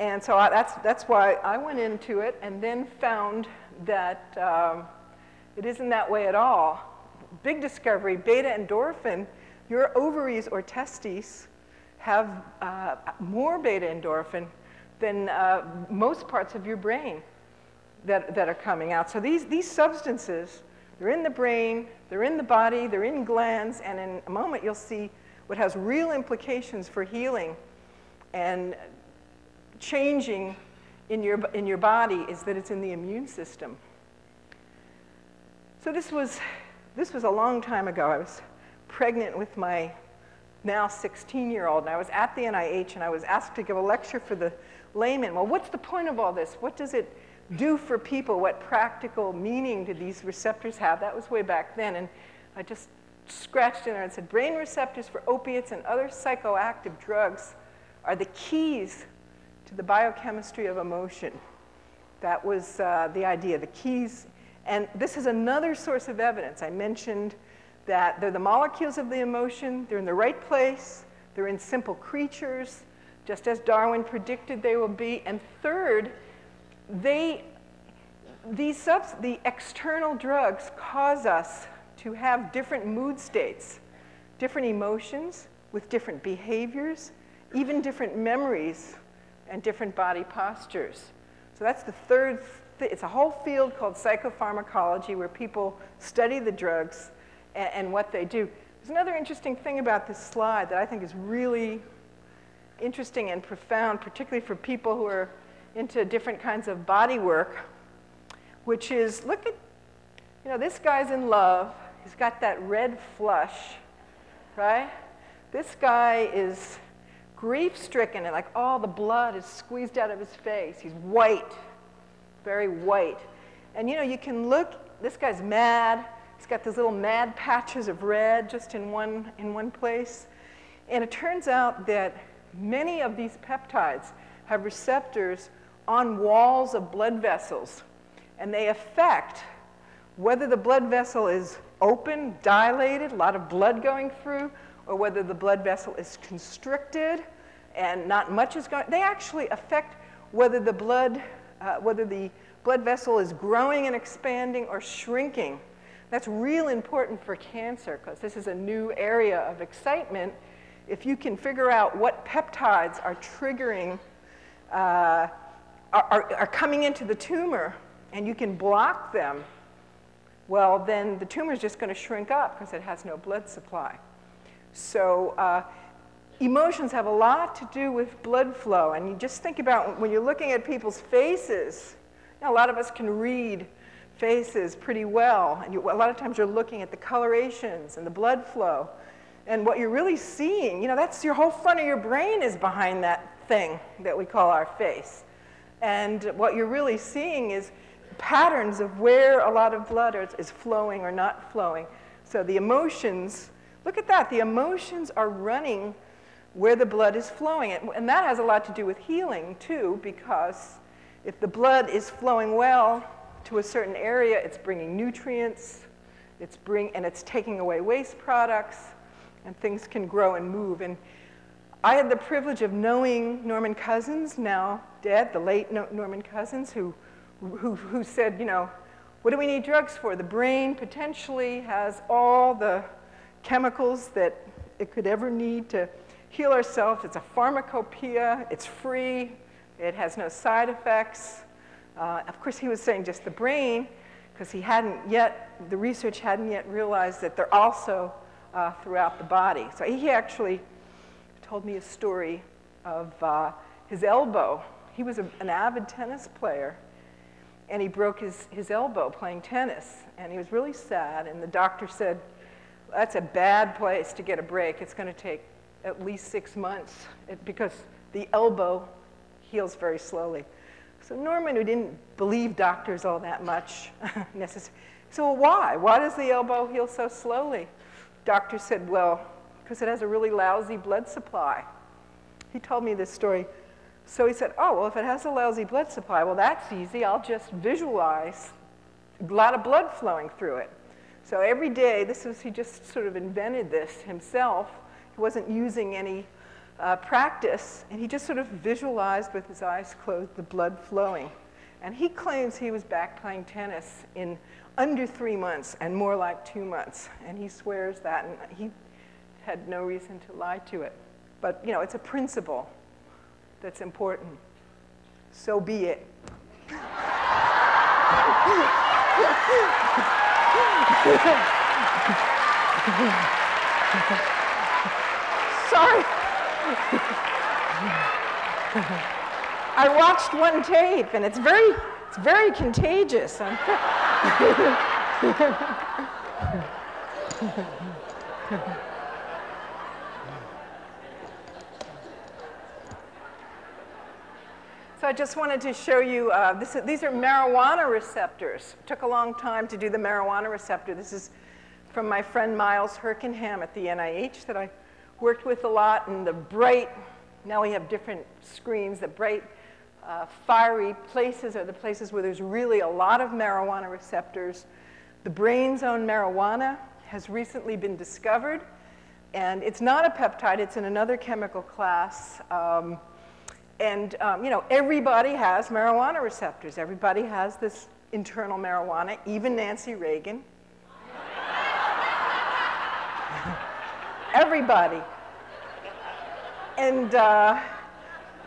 And so I, that's, that's why I went into it and then found that um, it isn't that way at all. Big discovery, beta endorphin, your ovaries or testes have uh, more beta endorphin than uh, most parts of your brain that, that are coming out. So these, these substances, they're in the brain, they're in the body, they're in glands, and in a moment you'll see what has real implications for healing and changing in your, in your body is that it's in the immune system. So this was, this was a long time ago. I was pregnant with my now 16 year old, and I was at the NIH and I was asked to give a lecture for the layman. Well, what's the point of all this? What does it do for people? What practical meaning do these receptors have? That was way back then. And I just scratched in there and said brain receptors for opiates and other psychoactive drugs are the keys to the biochemistry of emotion. That was uh, the idea, the keys. And this is another source of evidence. I mentioned that they're the molecules of the emotion, they're in the right place, they're in simple creatures, just as Darwin predicted they will be. And third, they, these subs, the external drugs cause us to have different mood states, different emotions with different behaviors, even different memories and different body postures. So that's the third, th- it's a whole field called psychopharmacology where people study the drugs and, and what they do. There's another interesting thing about this slide that I think is really interesting and profound, particularly for people who are into different kinds of body work, which is look at, you know, this guy's in love. He's got that red flush, right? This guy is grief stricken and like all the blood is squeezed out of his face. He's white, very white. And you know, you can look, this guy's mad. He's got these little mad patches of red just in one, in one place. And it turns out that many of these peptides have receptors on walls of blood vessels, and they affect whether the blood vessel is open, dilated, a lot of blood going through, or whether the blood vessel is constricted and not much is going. They actually affect whether the blood, uh, whether the blood vessel is growing and expanding or shrinking. That's real important for cancer because this is a new area of excitement. If you can figure out what peptides are triggering, uh, are, are, are coming into the tumor, and you can block them, well, then the tumor is just going to shrink up because it has no blood supply. So, uh, emotions have a lot to do with blood flow. And you just think about when you're looking at people's faces, you know, a lot of us can read faces pretty well. And you, a lot of times you're looking at the colorations and the blood flow. And what you're really seeing, you know, that's your whole front of your brain is behind that thing that we call our face. And what you're really seeing is patterns of where a lot of blood is, is flowing or not flowing. So the emotions, look at that, the emotions are running where the blood is flowing. And that has a lot to do with healing, too, because if the blood is flowing well to a certain area, it's bringing nutrients, it's bring, and it's taking away waste products, and things can grow and move. And I had the privilege of knowing Norman Cousins, now dead, the late Norman Cousins, who, who, who said, you know, what do we need drugs for? The brain potentially has all the chemicals that it could ever need to heal ourselves. It's a pharmacopoeia, it's free, it has no side effects. Uh, of course, he was saying just the brain, because he hadn't yet, the research hadn't yet realized that they're also uh, throughout the body. So he actually told me a story of uh, his elbow. He was a, an avid tennis player, and he broke his, his elbow playing tennis. And he was really sad, and the doctor said, That's a bad place to get a break. It's going to take at least six months because the elbow heals very slowly. So Norman, who didn't believe doctors all that much, *laughs* necessarily, so why? Why does the elbow heal so slowly? Doctor said, well, because it has a really lousy blood supply. He told me this story. So he said, oh, well, if it has a lousy blood supply, well, that's easy. I'll just visualize a lot of blood flowing through it. So every day, this was, he just sort of invented this himself. He wasn't using any uh, practice, and he just sort of visualized with his eyes closed the blood flowing. And he claims he was back playing tennis in under three months and more like two months. And he swears that, and he had no reason to lie to it. But, you know, it's a principle that's important. So be it. *laughs* Sorry. I watched one tape, and it's very, it's very contagious. *laughs* *laughs* so I just wanted to show you, uh, this, these are marijuana receptors. It took a long time to do the marijuana receptor. This is from my friend Miles Herkenham at the NIH that I worked with a lot, and the bright, now we have different screens, the bright uh, fiery places are the places where there's really a lot of marijuana receptors. The brain's own marijuana has recently been discovered. And it's not a peptide, it's in another chemical class. Um, and, um, you know, everybody has marijuana receptors. Everybody has this internal marijuana, even Nancy Reagan. everybody. And, uh,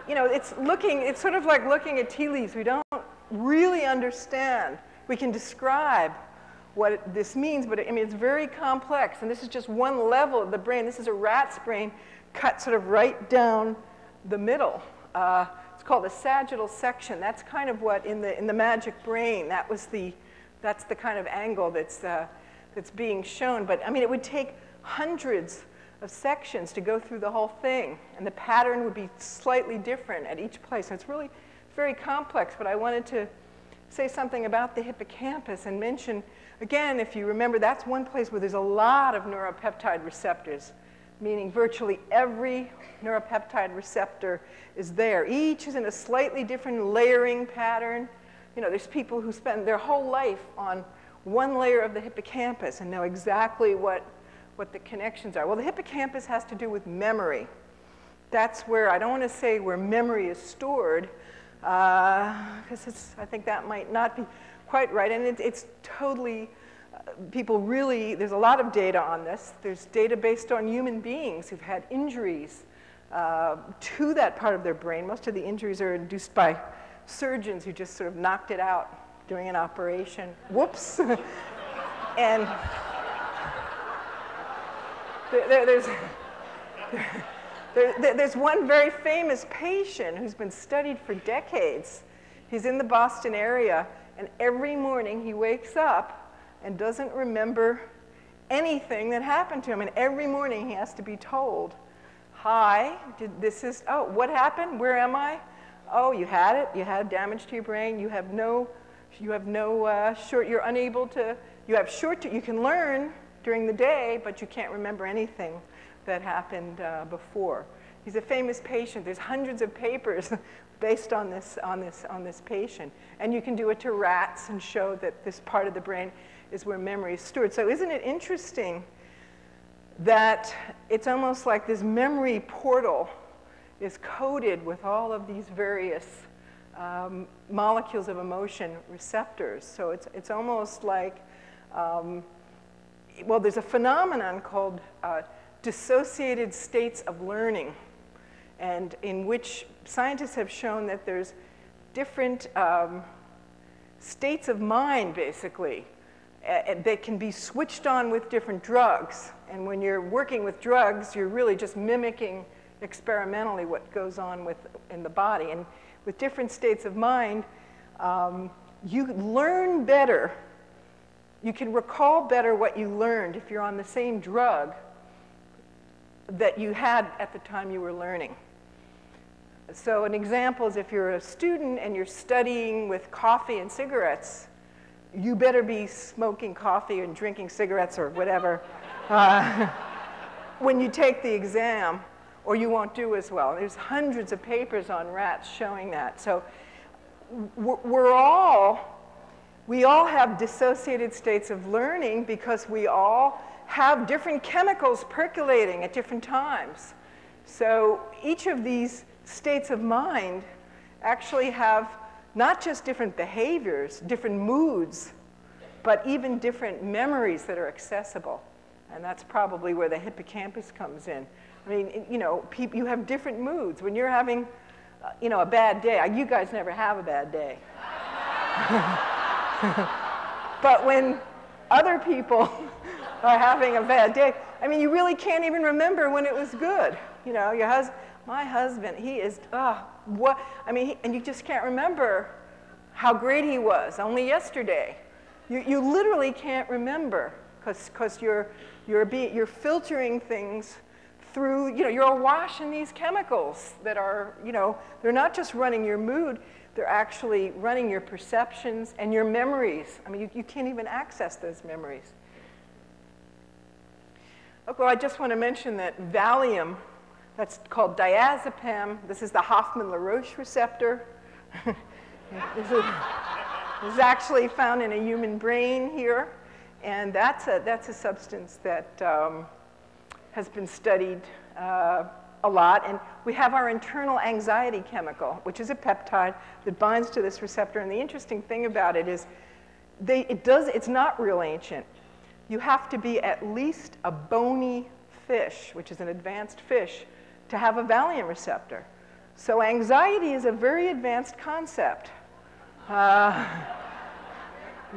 you know, it's looking, it's sort of like looking at tea leaves. We don't really understand. We can describe what this means, but I mean, it's very complex. And this is just one level of the brain. This is a rat's brain cut sort of right down the middle. Uh, it's called a sagittal section. That's kind of what in the, in the magic brain, that was the, that's the kind of angle that's, uh, that's being shown. But I mean, it would take hundreds of sections to go through the whole thing. And the pattern would be slightly different at each place. So it's really very complex, but I wanted to say something about the hippocampus and mention, again, if you remember, that's one place where there's a lot of neuropeptide receptors, meaning virtually every neuropeptide receptor is there. Each is in a slightly different layering pattern. You know, there's people who spend their whole life on one layer of the hippocampus and know exactly what what the connections are. Well, the hippocampus has to do with memory. That's where, I don't want to say where memory is stored, because uh, I think that might not be quite right. And it, it's totally, people really, there's a lot of data on this. There's data based on human beings who've had injuries uh, to that part of their brain. Most of the injuries are induced by surgeons who just sort of knocked it out during an operation. Whoops. *laughs* and there, there's, there, there's one very famous patient who's been studied for decades. He's in the Boston area, and every morning he wakes up and doesn't remember anything that happened to him. And every morning he has to be told, Hi, did, this is, oh, what happened? Where am I? Oh, you had it. You had damage to your brain. You have no, you have no uh, short, you're unable to, you have short, you can learn, during the day, but you can't remember anything that happened uh, before. He's a famous patient. There's hundreds of papers *laughs* based on this, on, this, on this patient. And you can do it to rats and show that this part of the brain is where memory is stored. So isn't it interesting that it's almost like this memory portal is coded with all of these various um, molecules of emotion receptors. So it's, it's almost like um, well, there's a phenomenon called uh, dissociated states of learning, and in which scientists have shown that there's different um, states of mind, basically, uh, that can be switched on with different drugs. And when you're working with drugs, you're really just mimicking experimentally what goes on with, in the body. And with different states of mind, um, you learn better you can recall better what you learned if you're on the same drug that you had at the time you were learning. So an example is if you're a student and you're studying with coffee and cigarettes, you better be smoking coffee and drinking cigarettes or whatever uh, *laughs* when you take the exam, or you won't do as well. There's hundreds of papers on rats showing that. So we're all we all have dissociated states of learning because we all have different chemicals percolating at different times. So each of these states of mind actually have not just different behaviors, different moods, but even different memories that are accessible. And that's probably where the hippocampus comes in. I mean, you know, people, you have different moods. When you're having, uh, you know, a bad day, you guys never have a bad day. *laughs* but when other people *laughs* are having a bad day, I mean, you really can't even remember when it was good. You know, your husband, my husband, he is, oh, what? I mean, he, and you just can't remember how great he was only yesterday. You, you literally can't remember because you're, you're, be, you're filtering things through, you know, you're awash in these chemicals that are, you know, they're not just running your mood, they're actually running your perceptions and your memories. I mean, you, you can't even access those memories. Okay, well, I just want to mention that Valium, that's called diazepam. This is the Hoffmann-La Roche receptor. *laughs* this, is, this is actually found in a human brain here. And that's a, that's a substance that um, has been studied uh, a lot. And we have our internal anxiety chemical, which is a peptide that binds to this receptor. And the interesting thing about it is they, it does, it's not real ancient. You have to be at least a bony fish, which is an advanced fish, to have a Valium receptor. So anxiety is a very advanced concept. Uh,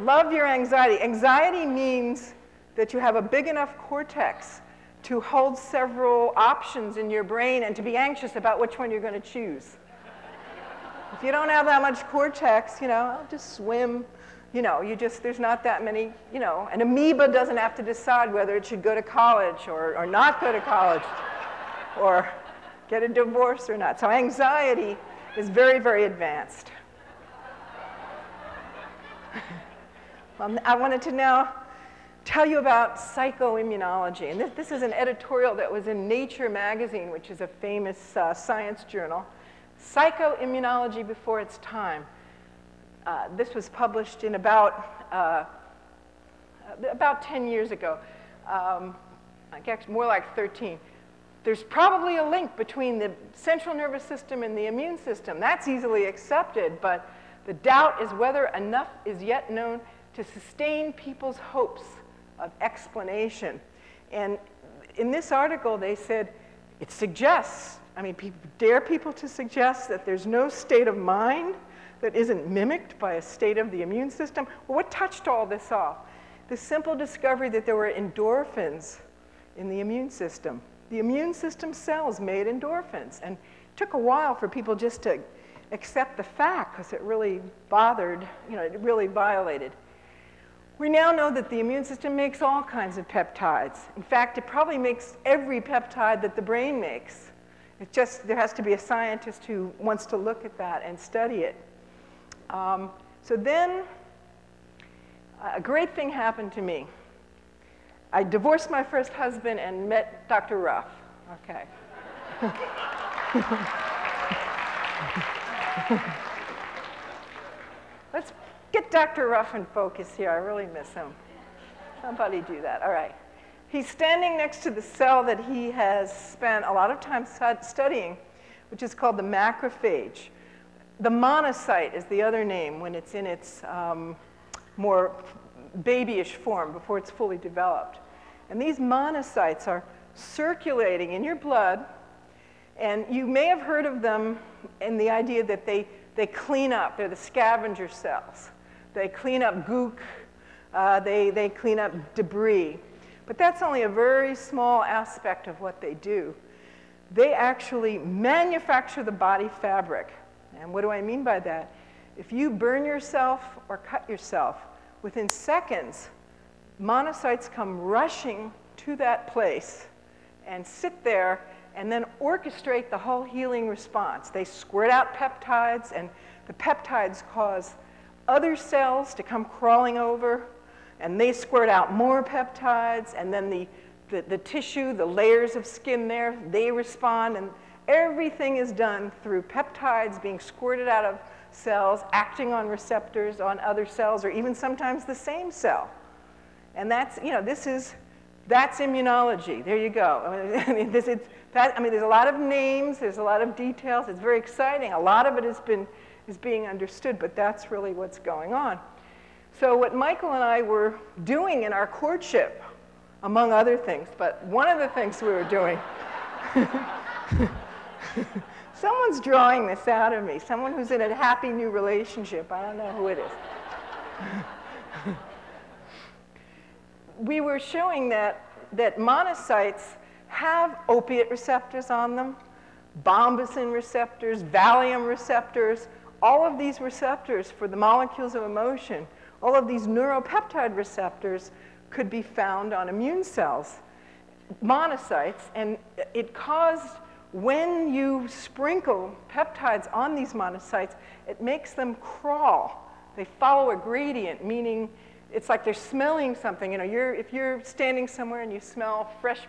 love your anxiety. Anxiety means that you have a big enough cortex to hold several options in your brain and to be anxious about which one you're going to choose. if you don't have that much cortex, you know, I'll just swim. You know, you just, there's not that many, you know, an amoeba doesn't have to decide whether it should go to college or, or not go to college or get a divorce or not. So anxiety is very, very advanced. *laughs* I wanted to now tell you about psychoimmunology. And this, this, is an editorial that was in Nature magazine, which is a famous uh, science journal. Psychoimmunology before its time. Uh, this was published in about, uh, about 10 years ago, um, guess more like 13. There's probably a link between the central nervous system and the immune system. That's easily accepted, but the doubt is whether enough is yet known to sustain people's hopes of explanation. And in this article, they said it suggests, I mean, people, dare people to suggest that there's no state of mind that isn't mimicked by a state of the immune system. Well, what touched all this off? The simple discovery that there were endorphins in the immune system. The immune system cells made endorphins. And it took a while for people just to accept the fact because it really bothered, you know, it really violated we now know that the immune system makes all kinds of peptides. In fact, it probably makes every peptide that the brain makes. It just, there has to be a scientist who wants to look at that and study it. Um, so then, a great thing happened to me. I divorced my first husband and met Dr. Ruff. Okay. Let's Get Dr. Ruff in focus here. I really miss him. Somebody do that. All right. He's standing next to the cell that he has spent a lot of time studying, which is called the macrophage. The monocyte is the other name when it's in its um, more babyish form before it's fully developed. And these monocytes are circulating in your blood, and you may have heard of them in the idea that they, they clean up, they're the scavenger cells. They clean up gook, uh, they, they clean up debris. But that's only a very small aspect of what they do. They actually manufacture the body fabric. And what do I mean by that? If you burn yourself or cut yourself, within seconds, monocytes come rushing to that place and sit there and then orchestrate the whole healing response. They squirt out peptides, and the peptides cause other cells to come crawling over, and they squirt out more peptides, and then the, the, the tissue, the layers of skin there, they respond, and everything is done through peptides being squirted out of cells, acting on receptors on other cells, or even sometimes the same cell. And that's, you know, this is, that's immunology. There you go. I mean, *laughs* this, that, I mean, there's a lot of names, there's a lot of details. It's very exciting. A lot of it has been is being understood, but that's really what's going on. So, what Michael and I were doing in our courtship, among other things, but one of the things we were doing, *laughs* someone's drawing this out of me, someone who's in a happy new relationship. I don't know who it is. *laughs* we were showing that, that monocytes have opiate receptors on them, bombesin receptors, Valium receptors, all of these receptors for the molecules of emotion, all of these neuropeptide receptors could be found on immune cells, monocytes, and it caused, when you sprinkle peptides on these monocytes, it makes them crawl. They follow a gradient, meaning it's like they're smelling something. You know, you're, if you're standing somewhere and you smell fresh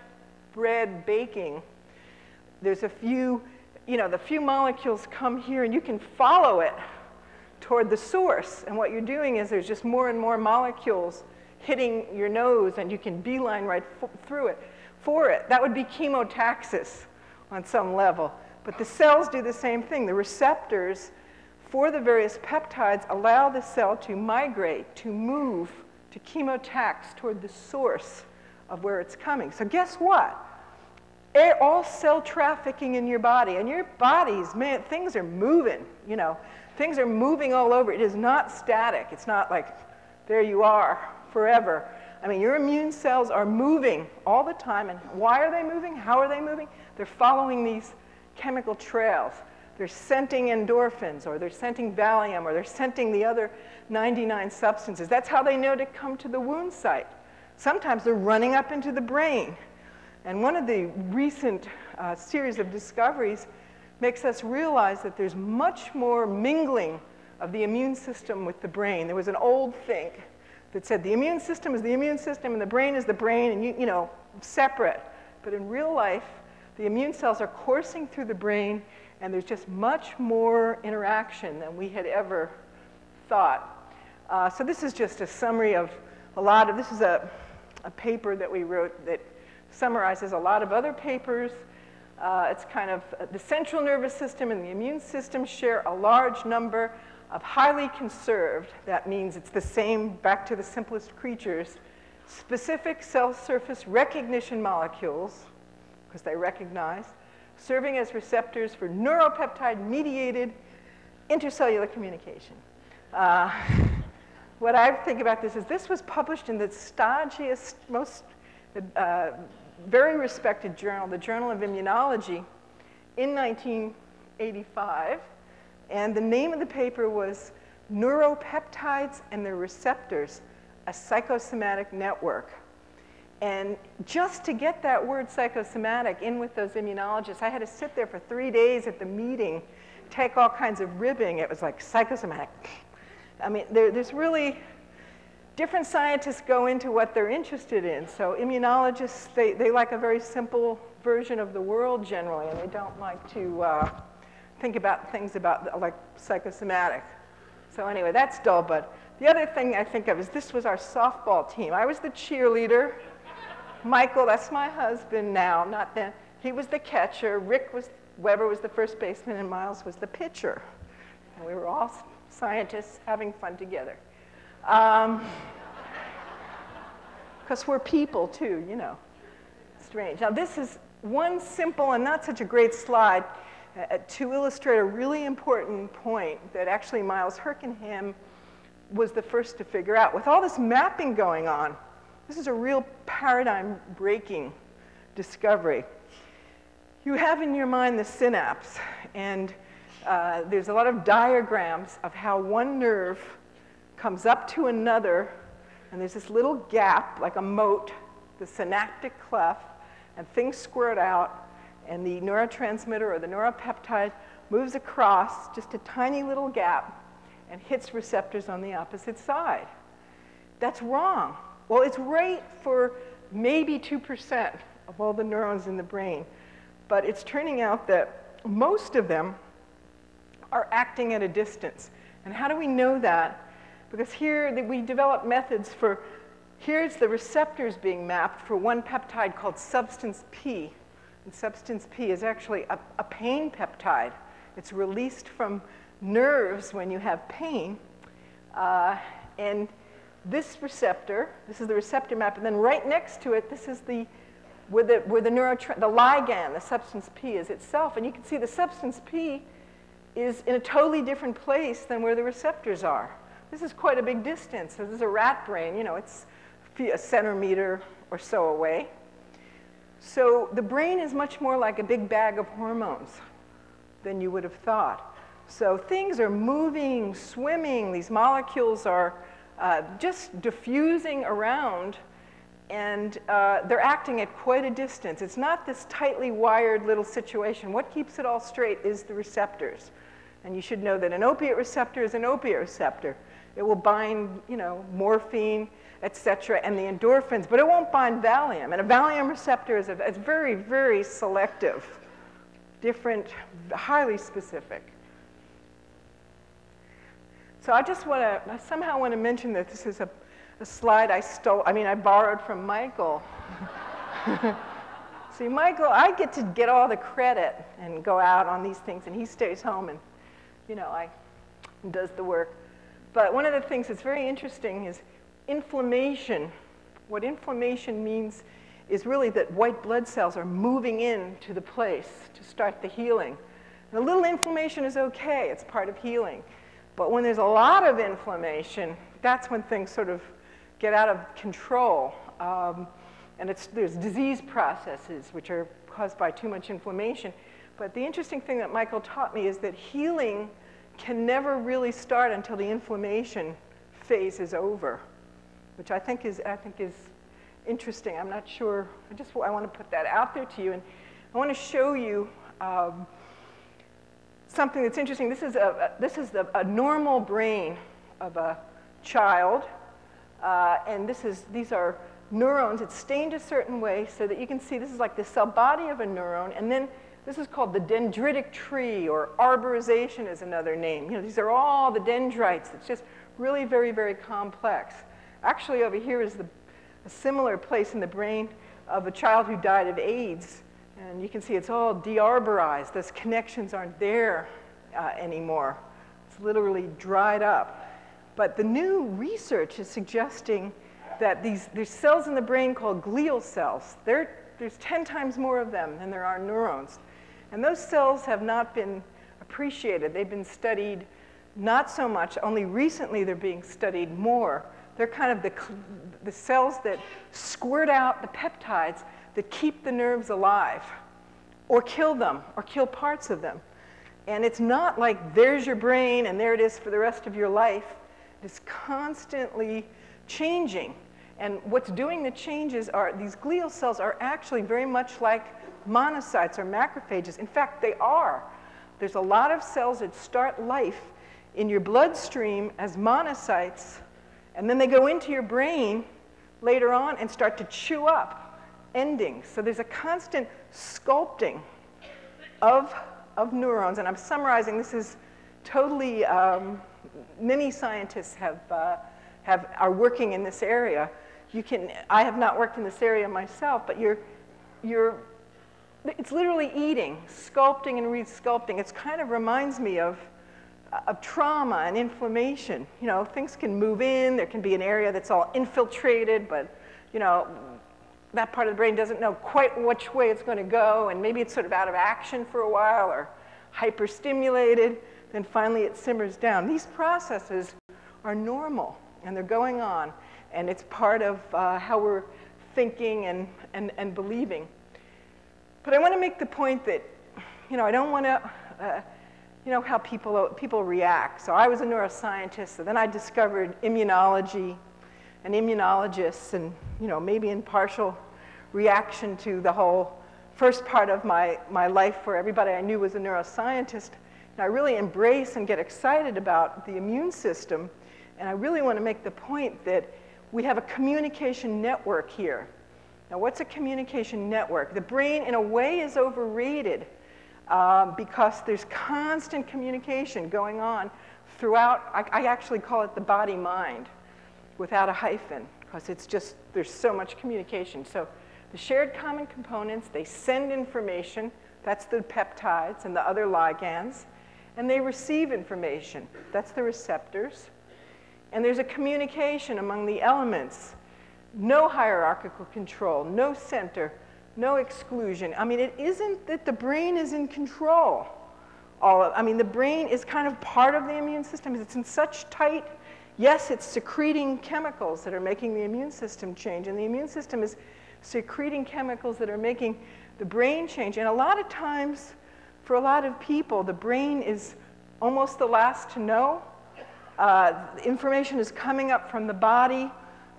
bread baking, there's a few you know, the few molecules come here and you can follow it toward the source. And what you're doing is there's just more and more molecules hitting your nose and you can beeline right through it for it. That would be chemotaxis on some level. But the cells do the same thing. The receptors for the various peptides allow the cell to migrate, to move, to chemotax toward the source of where it's coming. So, guess what? All cell trafficking in your body, and your body's, man, things are moving, you know, things are moving all over. It is not static. It's not like there you are forever. I mean, your immune cells are moving all the time. And why are they moving? How are they moving? They're following these chemical trails. They're scenting endorphins, or they're scenting Valium, or they're scenting the other 99 substances. That's how they know to come to the wound site. Sometimes they're running up into the brain. And one of the recent uh, series of discoveries makes us realize that there's much more mingling of the immune system with the brain. There was an old think that said the immune system is the immune system and the brain is the brain and you, you know, separate. But in real life, the immune cells are coursing through the brain and there's just much more interaction than we had ever thought. Uh, so this is just a summary of a lot of, this is a, a paper that we wrote that summarizes a lot of other papers. Uh, it's kind of uh, the central nervous system and the immune system share a large number of highly conserved, that means it's the same back to the simplest creatures, specific cell surface recognition molecules, because they recognize, serving as receptors for neuropeptide mediated intercellular communication. Uh, *laughs* what I think about this is this was published in the stodgiest, most uh, very respected journal, the Journal of Immunology, in 1985. And the name of the paper was Neuropeptides and Their Receptors, a Psychosomatic Network. And just to get that word psychosomatic in with those immunologists, I had to sit there for three days at the meeting, take all kinds of ribbing. It was like psychosomatic. I mean, there, there's really different scientists go into what they're interested in. So immunologists, they, they like a very simple version of the world generally, and they don't like to uh, think about things about like psychosomatic. So anyway, that's dull, but the other thing I think of is this was our softball team. I was the cheerleader. Michael, that's my husband now, not then. He was the catcher. Rick was, Weber was the first baseman, and Miles was the pitcher. And we were all scientists having fun together. Because um, we're people too, you know. Strange. Now, this is one simple and not such a great slide uh, to illustrate a really important point that actually Miles Herkenham was the first to figure out. With all this mapping going on, this is a real paradigm breaking discovery. You have in your mind the synapse, and uh, there's a lot of diagrams of how one nerve comes up to another, and there's this little gap, like a moat, the synaptic cleft, and things squirt out, and the neurotransmitter or the neuropeptide moves across just a tiny little gap and hits receptors on the opposite side. That's wrong. Well, it's right for maybe 2% of all the neurons in the brain, but it's turning out that most of them are acting at a distance. And how do we know that? Because here we develop methods for, here's the receptors being mapped for one peptide called substance P. And substance P is actually a, a pain peptide. It's released from nerves when you have pain. Uh, and this receptor, this is the receptor map, and then right next to it, this is the where the, where the, neurotra- the ligand, the substance P, is itself. And you can see the substance P is in a totally different place than where the receptors are. This is quite a big distance. So this is a rat brain, you know, it's a centimeter or so away. So the brain is much more like a big bag of hormones than you would have thought. So things are moving, swimming, these molecules are uh, just diffusing around, and uh, they're acting at quite a distance. It's not this tightly wired little situation. What keeps it all straight is the receptors. And you should know that an opiate receptor is an opiate receptor. It will bind, you know, morphine, et cetera, and the endorphins, but it won't bind Valium. And a Valium receptor is a, very, very selective, different, highly specific. So I just want to, I somehow want to mention that this is a, a slide I stole, I mean, I borrowed from Michael. *laughs* See, Michael, I get to get all the credit and go out on these things, and he stays home and, you know, I does the work. But one of the things that's very interesting is inflammation. What inflammation means is really that white blood cells are moving in to the place to start the healing. And a little inflammation is okay, it's part of healing. But when there's a lot of inflammation, that's when things sort of get out of control. Um, and there's disease processes which are caused by too much inflammation. But the interesting thing that Michael taught me is that healing can never really start until the inflammation phase is over, which I think is, I think is interesting. I'm not sure. I just I want to put that out there to you. And I want to show you um, something that's interesting. This is, a, this is a, a, normal brain of a child. Uh, and this is, these are neurons. It's stained a certain way so that you can see this is like the cell body of a neuron. And then this is called the dendritic tree, or arborization is another name. You know, these are all the dendrites. It's just really very, very complex. Actually, over here is the, a similar place in the brain of a child who died of AIDS. And you can see it's all dearborized. Those connections aren't there uh, anymore. It's literally dried up. But the new research is suggesting that these, there's cells in the brain called glial cells. There, there's 10 times more of them than there are neurons. And those cells have not been appreciated. They've been studied not so much, only recently they're being studied more. They're kind of the, the cells that squirt out the peptides that keep the nerves alive or kill them or kill parts of them. And it's not like there's your brain and there it is for the rest of your life. It's constantly changing. And what's doing the changes are these glial cells are actually very much like monocytes or macrophages. In fact, they are. There's a lot of cells that start life in your bloodstream as monocytes, and then they go into your brain later on and start to chew up endings. So there's a constant sculpting of, of neurons, and I'm summarizing. This is totally, um, many scientists have, uh, have, are working in this area. You can, I have not worked in this area myself, but you're, you're it's literally eating, sculpting and re-sculpting. It kind of reminds me of, of trauma and inflammation. You know, things can move in, there can be an area that's all infiltrated, but, you know, that part of the brain doesn't know quite which way it's going to go, and maybe it's sort of out of action for a while or hyperstimulated, then finally it simmers down. These processes are normal, and they're going on, and it's part of uh, how we're thinking and, and, and believing. But I want to make the point that, you know, I don't want to, uh, you know, how people, people react. So I was a neuroscientist, so then I discovered immunology and immunologists, and, you know, maybe in partial reaction to the whole first part of my, my life where everybody I knew was a neuroscientist. And I really embrace and get excited about the immune system. And I really want to make the point that we have a communication network here. Now, what's a communication network? The brain, in a way, is overrated um, because there's constant communication going on throughout. I, I actually call it the body mind without a hyphen because it's just, there's so much communication. So, the shared common components, they send information, that's the peptides and the other ligands, and they receive information, that's the receptors. And there's a communication among the elements no hierarchical control, no center, no exclusion. I mean, it isn't that the brain is in control. All of, I mean, the brain is kind of part of the immune system. It's in such tight, yes, it's secreting chemicals that are making the immune system change, and the immune system is secreting chemicals that are making the brain change. And a lot of times, for a lot of people, the brain is almost the last to know. Uh, information is coming up from the body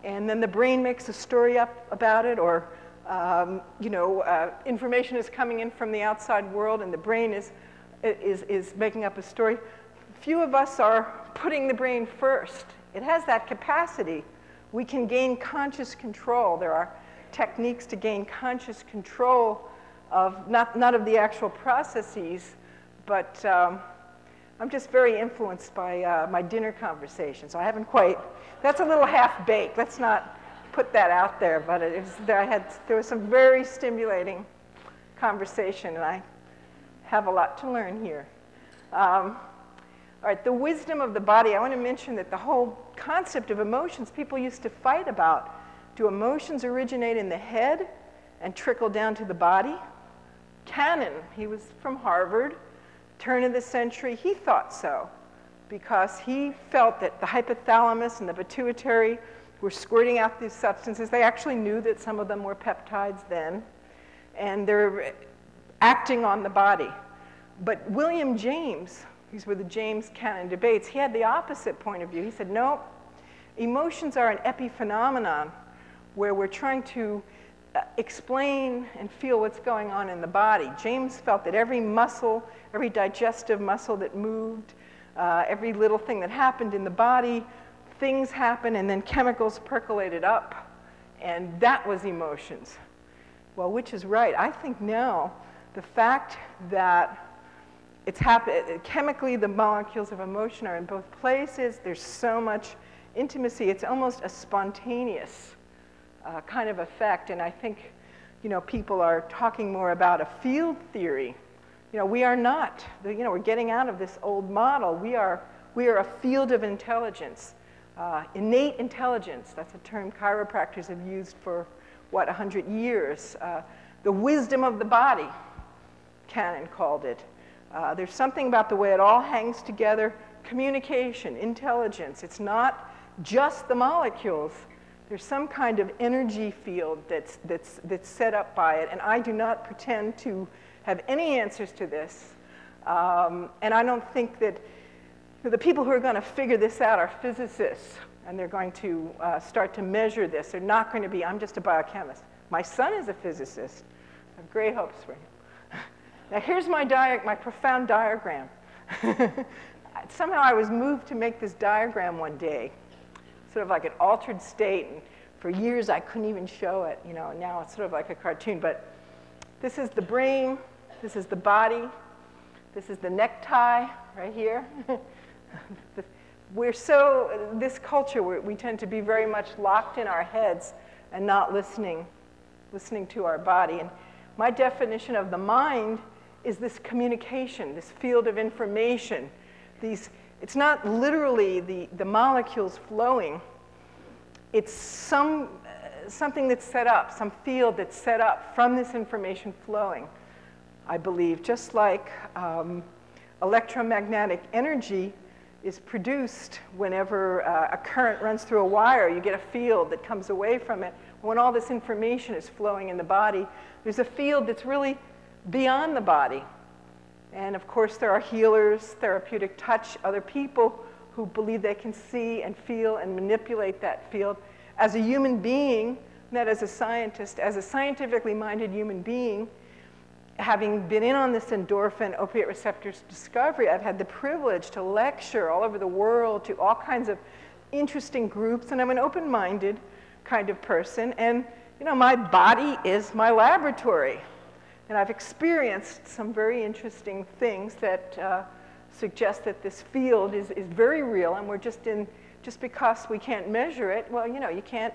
and then the brain makes a story up about it, or um, you know, uh, information is coming in from the outside world, and the brain is, is, is making up a story. Few of us are putting the brain first. It has that capacity. We can gain conscious control. There are techniques to gain conscious control of not, not of the actual processes, but um, I'm just very influenced by uh, my dinner conversation, so I haven't quite. That's a little half baked. Let's not put that out there, but it was, there, I had, there was some very stimulating conversation, and I have a lot to learn here. Um, all right, the wisdom of the body. I want to mention that the whole concept of emotions, people used to fight about. Do emotions originate in the head and trickle down to the body? Cannon, he was from Harvard, turn of the century, he thought so because he felt that the hypothalamus and the pituitary were squirting out these substances. They actually knew that some of them were peptides then, and they're acting on the body. But William James, these were the James Cannon debates, he had the opposite point of view. He said, no, emotions are an epiphenomenon where we're trying to uh, explain and feel what's going on in the body. James felt that every muscle, every digestive muscle that moved, uh, every little thing that happened in the body, things happen and then chemicals percolated up, and that was emotions. Well, which is right? I think now the fact that it's happened chemically, the molecules of emotion are in both places. There's so much intimacy. It's almost a spontaneous uh, kind of effect. And I think, you know, people are talking more about a field theory. You know, we are not. You know, we're getting out of this old model. We are, we are a field of intelligence. Uh, innate intelligence, that's a term chiropractors have used for, what, 100 years. Uh, the wisdom of the body, Cannon called it. Uh, there's something about the way it all hangs together communication, intelligence. It's not just the molecules, there's some kind of energy field that's, that's, that's set up by it, and I do not pretend to have any answers to this. Um, and I don't think that the people who are going to figure this out are physicists, and they're going to uh, start to measure this. They're not going to be, I'm just a biochemist. My son is a physicist. I have great hopes for him. *laughs* now, here's my, dia- my profound diagram. *laughs* Somehow I was moved to make this diagram one day sort of like an altered state. And for years, I couldn't even show it. You know, now it's sort of like a cartoon. But this is the brain. This is the body. This is the necktie right here. *laughs* we're so, this culture, we tend to be very much locked in our heads and not listening, listening to our body. And my definition of the mind is this communication, this field of information, these it's not literally the, the molecules flowing, it's some, uh, something that's set up, some field that's set up from this information flowing, I believe. Just like um, electromagnetic energy is produced whenever uh, a current runs through a wire, you get a field that comes away from it. When all this information is flowing in the body, there's a field that's really beyond the body. And of course, there are healers, therapeutic touch, other people who believe they can see and feel and manipulate that field. As a human being, not as a scientist, as a scientifically minded human being, having been in on this endorphin opiate receptors discovery, I've had the privilege to lecture all over the world to all kinds of interesting groups, and I'm an open minded kind of person. And, you know, my body is my laboratory. And I've experienced some very interesting things that uh, suggest that this field is, is very real, and we're just in, just because we can't measure it, well, you know, you can't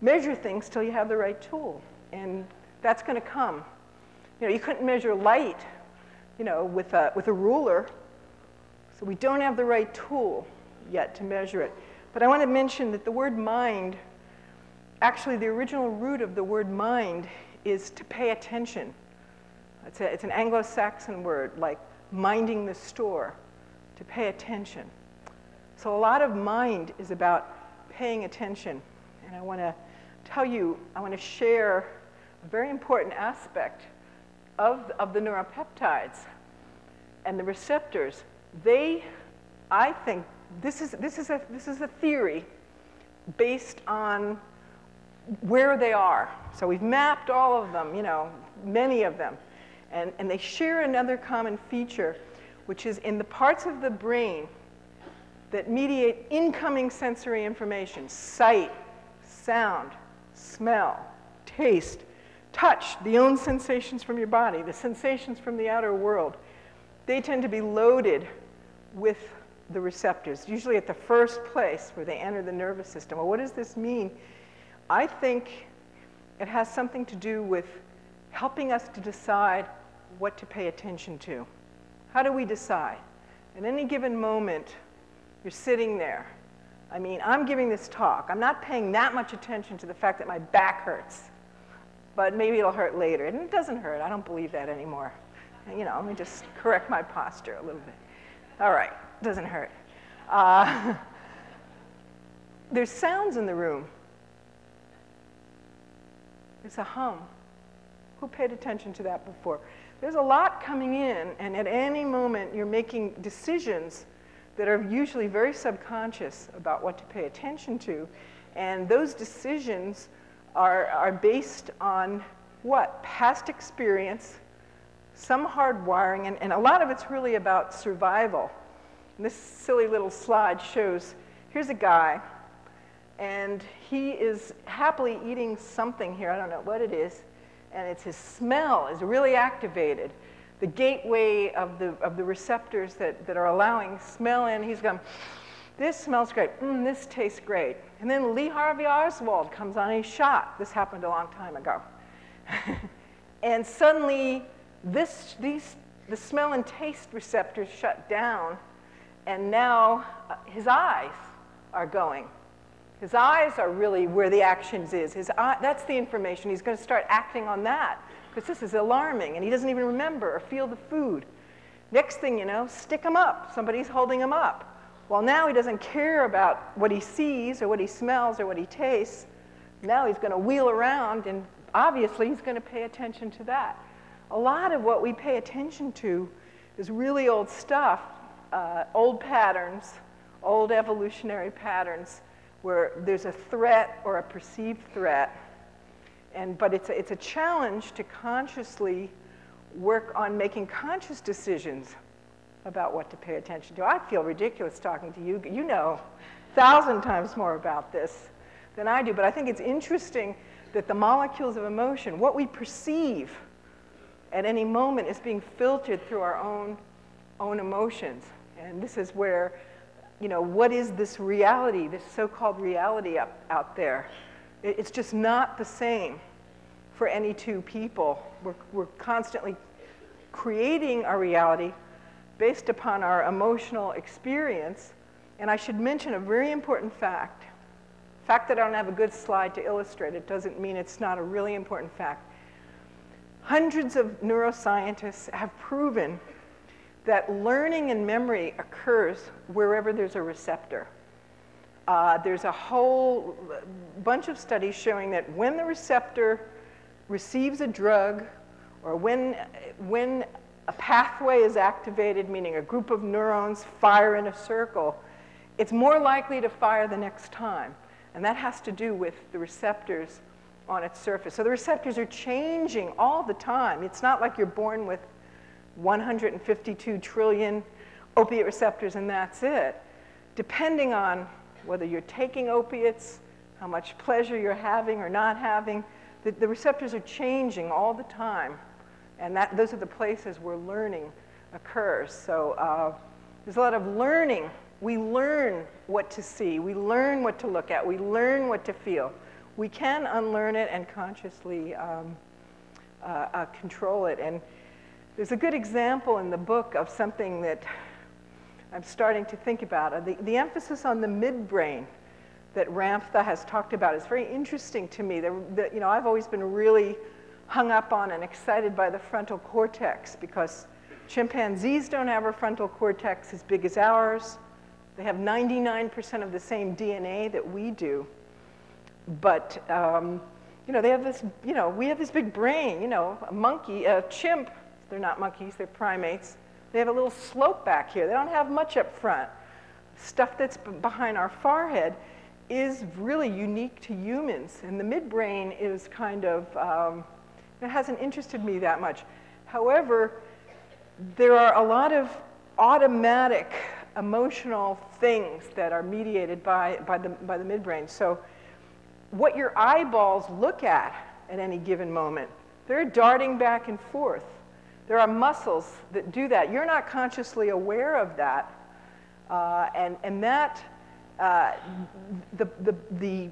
measure things till you have the right tool. And that's going to come. You know, you couldn't measure light, you know, with a, with a ruler. So we don't have the right tool yet to measure it. But I want to mention that the word mind, actually, the original root of the word mind is to pay attention. It's, a, it's an Anglo Saxon word like minding the store, to pay attention. So a lot of mind is about paying attention. And I want to tell you, I want to share a very important aspect of, of the neuropeptides and the receptors. They, I think, this is, this, is a, this is a theory based on where they are. So we've mapped all of them, you know, many of them. And, and they share another common feature, which is in the parts of the brain that mediate incoming sensory information sight, sound, smell, taste, touch, the own sensations from your body, the sensations from the outer world. They tend to be loaded with the receptors, usually at the first place where they enter the nervous system. Well, what does this mean? I think it has something to do with helping us to decide what to pay attention to. How do we decide? At any given moment, you're sitting there. I mean, I'm giving this talk. I'm not paying that much attention to the fact that my back hurts, but maybe it'll hurt later. And it doesn't hurt. I don't believe that anymore. You know, let me just correct my posture a little bit. All right, doesn't hurt. Uh, *laughs* there's sounds in the room. There's a hum. Who paid attention to that before? There's a lot coming in, and at any moment you're making decisions that are usually very subconscious about what to pay attention to. And those decisions are, are based on what? Past experience, some hard wiring, and, and a lot of it's really about survival. And this silly little slide shows here's a guy, and he is happily eating something here. I don't know what it is and it's his smell is really activated. The gateway of the, of the receptors that, that are allowing smell in, he's going, this smells great, mm, this tastes great. And then Lee Harvey Oswald comes on a shot. This happened a long time ago. *laughs* and suddenly, this, these, the smell and taste receptors shut down, and now uh, his eyes are going. His eyes are really where the actions is. His eye, that's the information. He's going to start acting on that because this is alarming and he doesn't even remember or feel the food. Next thing you know, stick him up. Somebody's holding him up. Well, now he doesn't care about what he sees or what he smells or what he tastes. Now he's going to wheel around and obviously he's going to pay attention to that. A lot of what we pay attention to is really old stuff, uh, old patterns, old evolutionary patterns where there's a threat or a perceived threat. And, but it's a, it's a challenge to consciously work on making conscious decisions about what to pay attention to. I feel ridiculous talking to you. You know a thousand times more about this than I do, but I think it's interesting that the molecules of emotion, what we perceive at any moment, is being filtered through our own, own emotions. And this is where you know, what is this reality, this so-called reality up, out there? It's just not the same for any two people. We're, we're constantly creating our reality based upon our emotional experience. And I should mention a very important fact. fact that I don't have a good slide to illustrate it doesn't mean it's not a really important fact. Hundreds of neuroscientists have proven that learning and memory occurs wherever there's a receptor. Uh, there's a whole bunch of studies showing that when the receptor receives a drug or when, when a pathway is activated, meaning a group of neurons fire in a circle, it's more likely to fire the next time. And that has to do with the receptors on its surface. So the receptors are changing all the time. It's not like you're born with 152 trillion opiate receptors, and that's it. Depending on whether you're taking opiates, how much pleasure you're having or not having, the, the receptors are changing all the time. And that, those are the places where learning occurs. So uh, there's a lot of learning. We learn what to see, we learn what to look at, we learn what to feel. We can unlearn it and consciously um, uh, uh, control it. And there's a good example in the book of something that I'm starting to think about. The, the emphasis on the midbrain that Ramtha has talked about is very interesting to me. The, the, you know, I've always been really hung up on and excited by the frontal cortex because chimpanzees don't have a frontal cortex as big as ours. They have 99% of the same DNA that we do. But, um, you know, they have this, you know, we have this big brain, you know, a monkey, a chimp they're not monkeys, they're primates. They have a little slope back here. They don't have much up front. Stuff that's behind our forehead is really unique to humans. And the midbrain is kind of, um, it hasn't interested me that much. However, there are a lot of automatic emotional things that are mediated by, by, the, by the midbrain. So what your eyeballs look at at any given moment, they're darting back and forth. There are muscles that do that. You're not consciously aware of that, Uh, and, and that, uh, the, the, the,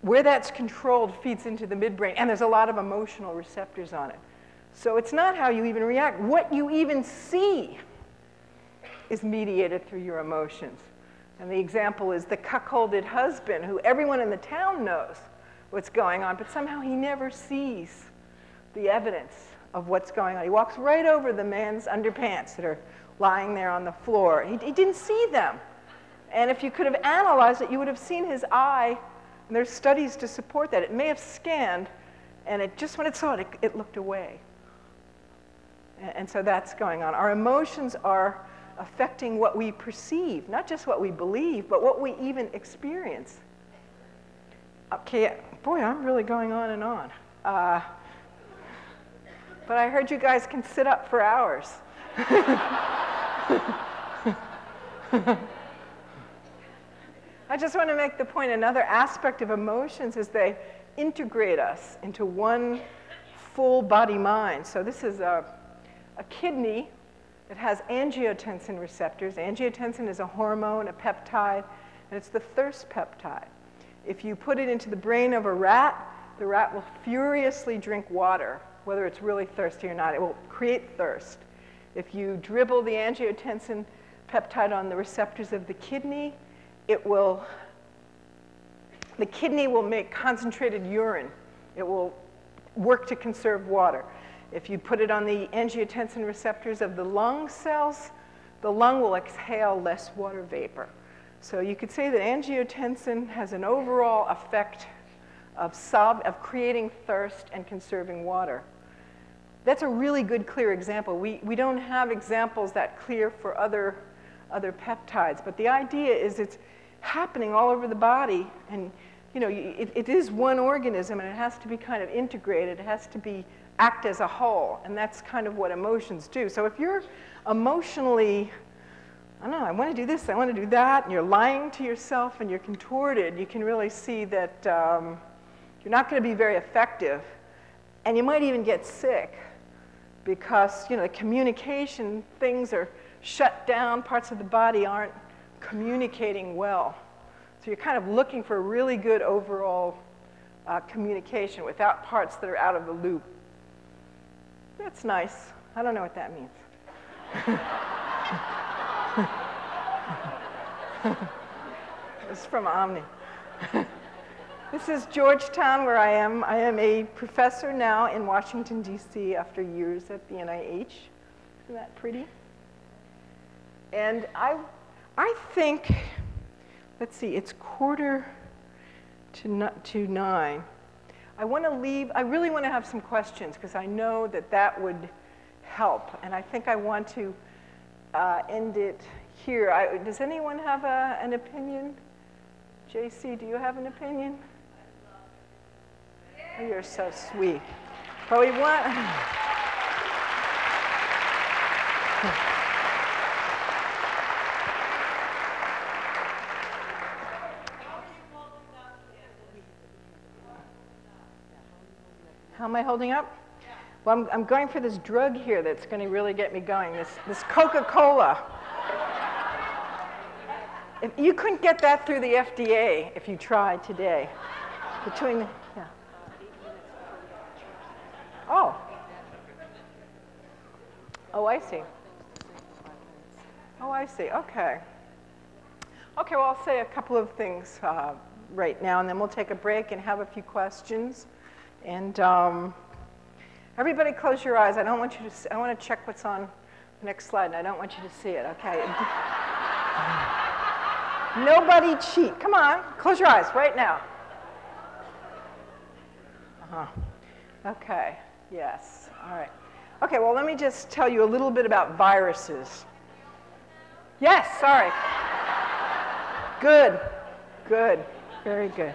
where that's controlled feeds into the midbrain, and there's a lot of emotional receptors on it. So it's not how you even react. What you even see is mediated through your emotions. And the example is the cuckolded husband who everyone in the town knows what's going on, but somehow he never sees the evidence of what's going on. He walks right over the man's underpants that are lying there on the floor. He, he didn't see them. And if you could have analyzed it, you would have seen his eye, and there's studies to support that. It may have scanned, and it just when it saw it, it, it looked away. And, and so that's going on. Our emotions are affecting what we perceive, not just what we believe, but what we even experience. Okay, boy, I'm really going on and on. Uh, but I heard you guys can sit up for hours. I just want to make the point another aspect of emotions is they integrate us into one full body mind. So, this is a, a kidney that has angiotensin receptors. Angiotensin is a hormone, a peptide, and it's the thirst peptide. If you put it into the brain of a rat, the rat will furiously drink water, whether it's really thirsty or not. It will create thirst. If you dribble the angiotensin peptide on the receptors of the kidney, it will, the kidney will make concentrated urine. It will work to conserve water. If you put it on the angiotensin receptors of the lung cells, the lung will exhale less water vapor. So you could say that angiotensin has an overall effect of, sub, of creating thirst and conserving water. That's a really good, clear example. We, we don't have examples that clear for other, other peptides, but the idea is it's happening all over the body, and you know, it, it is one organism, and it has to be kind of integrated. It has to be act as a whole, and that's kind of what emotions do. So if you're emotionally, I don't know, I want to do this, I want to do that, and you're lying to yourself and you're contorted, you can really see that um, you're not going to be very effective, and you might even get sick because you know the communication things are shut down, parts of the body aren't communicating well. So you're kind of looking for a really good overall uh, communication without parts that are out of the loop. That's nice. I don't know what that means. *laughs* it's from Omni. *laughs* This is Georgetown, where I am. I am a professor now in Washington, D.C., after years at the NIH. Isn't that pretty? And I, I think, let's see, it's quarter to, to nine. I want to leave, I really want to have some questions because I know that that would help. And I think I want to uh, end it here. I, does anyone have a, an opinion? JZ, do you have an opinion? Oh, you're so sweet. But we want. How am I holding up? Well, I'm, I'm going for this drug here that's going to really get me going. This, this Coca-Cola. You couldn't get that through the FDA if you tried today. Between. Oh. Oh, I see. Oh, I see. Okay. Okay, well, I'll say a couple of things uh, right now, and then we'll take a break and have a few questions. And um, everybody close your eyes. I don't want you to, see, I want to check what's on the next slide, and I don't want you to see it, okay? *laughs* Nobody cheat. Come on, close your eyes right now. Uh-huh. Okay, yes, all right. Okay, well, let me just tell you a little bit about viruses. Yes, sorry. Good, good, very good.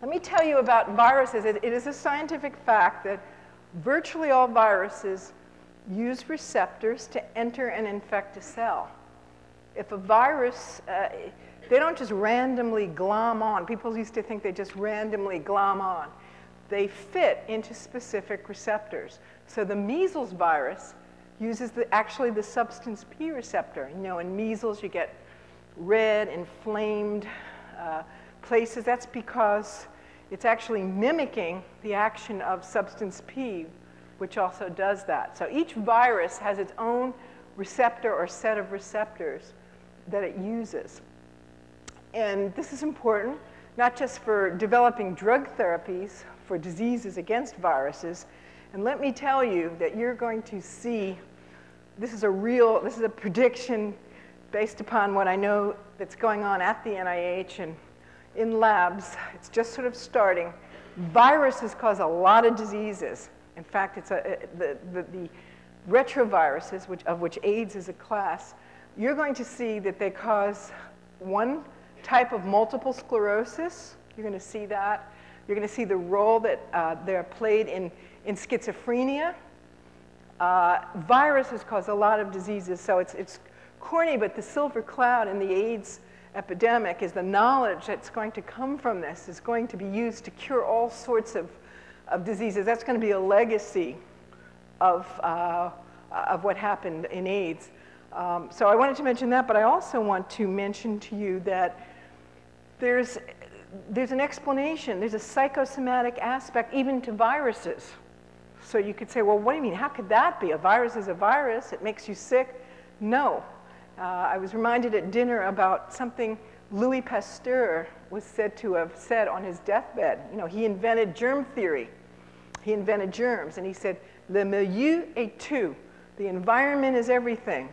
Let me tell you about viruses. it, it is a scientific fact that virtually all viruses use receptors to enter and infect a cell. If a virus, uh, they don't just randomly glom on. People used to think they just randomly glom on. they fit into specific receptors. So the measles virus uses the, actually the substance P receptor. You know, in measles, you get red, inflamed uh, places. That's because it's actually mimicking the action of substance P, which also does that. So each virus has its own receptor or set of receptors that it uses. And this is important, not just for developing drug therapies for diseases against viruses. And let me tell you that you're going to see this is a real, this is a prediction based upon what I know that's going on at the NIH and in labs. It's just sort of starting. Viruses cause a lot of diseases. In fact, it's a, the, the, the retroviruses, which, of which AIDS is a class, you're going to see that they cause one type of multiple sclerosis. You're going to see that. You're going to see the role that uh, they're played in, in schizophrenia. Uh, viruses cause a lot of diseases, so it's, it's corny, but the silver cloud in the AIDS epidemic is the knowledge that's going to come from this is going to be used to cure all sorts of, of diseases. That's going to be a legacy of, uh, of what happened in AIDS. Um, so I wanted to mention that, but I also want to mention to you that there's, there's an explanation, there's a psychosomatic aspect even to viruses. So you could say, well, what do you mean? How could that be? A virus is a virus. It makes you sick. No. Uh, I was reminded at dinner about something Louis Pasteur was said to have said on his deathbed. You know, he invented germ theory. He invented germs, and he said, le milieu est tout. The environment is everything.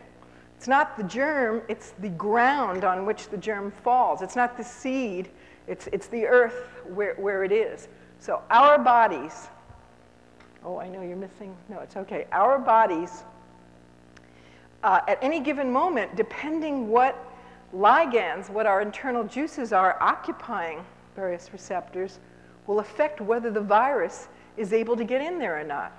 It's not the germ, it's the ground on which the germ falls. It's not the seed, it's, it's the earth where, where it is. So our bodies Oh, I know you're missing. No, it's okay. Our bodies, uh, at any given moment, depending what ligands, what our internal juices are occupying various receptors, will affect whether the virus is able to get in there or not.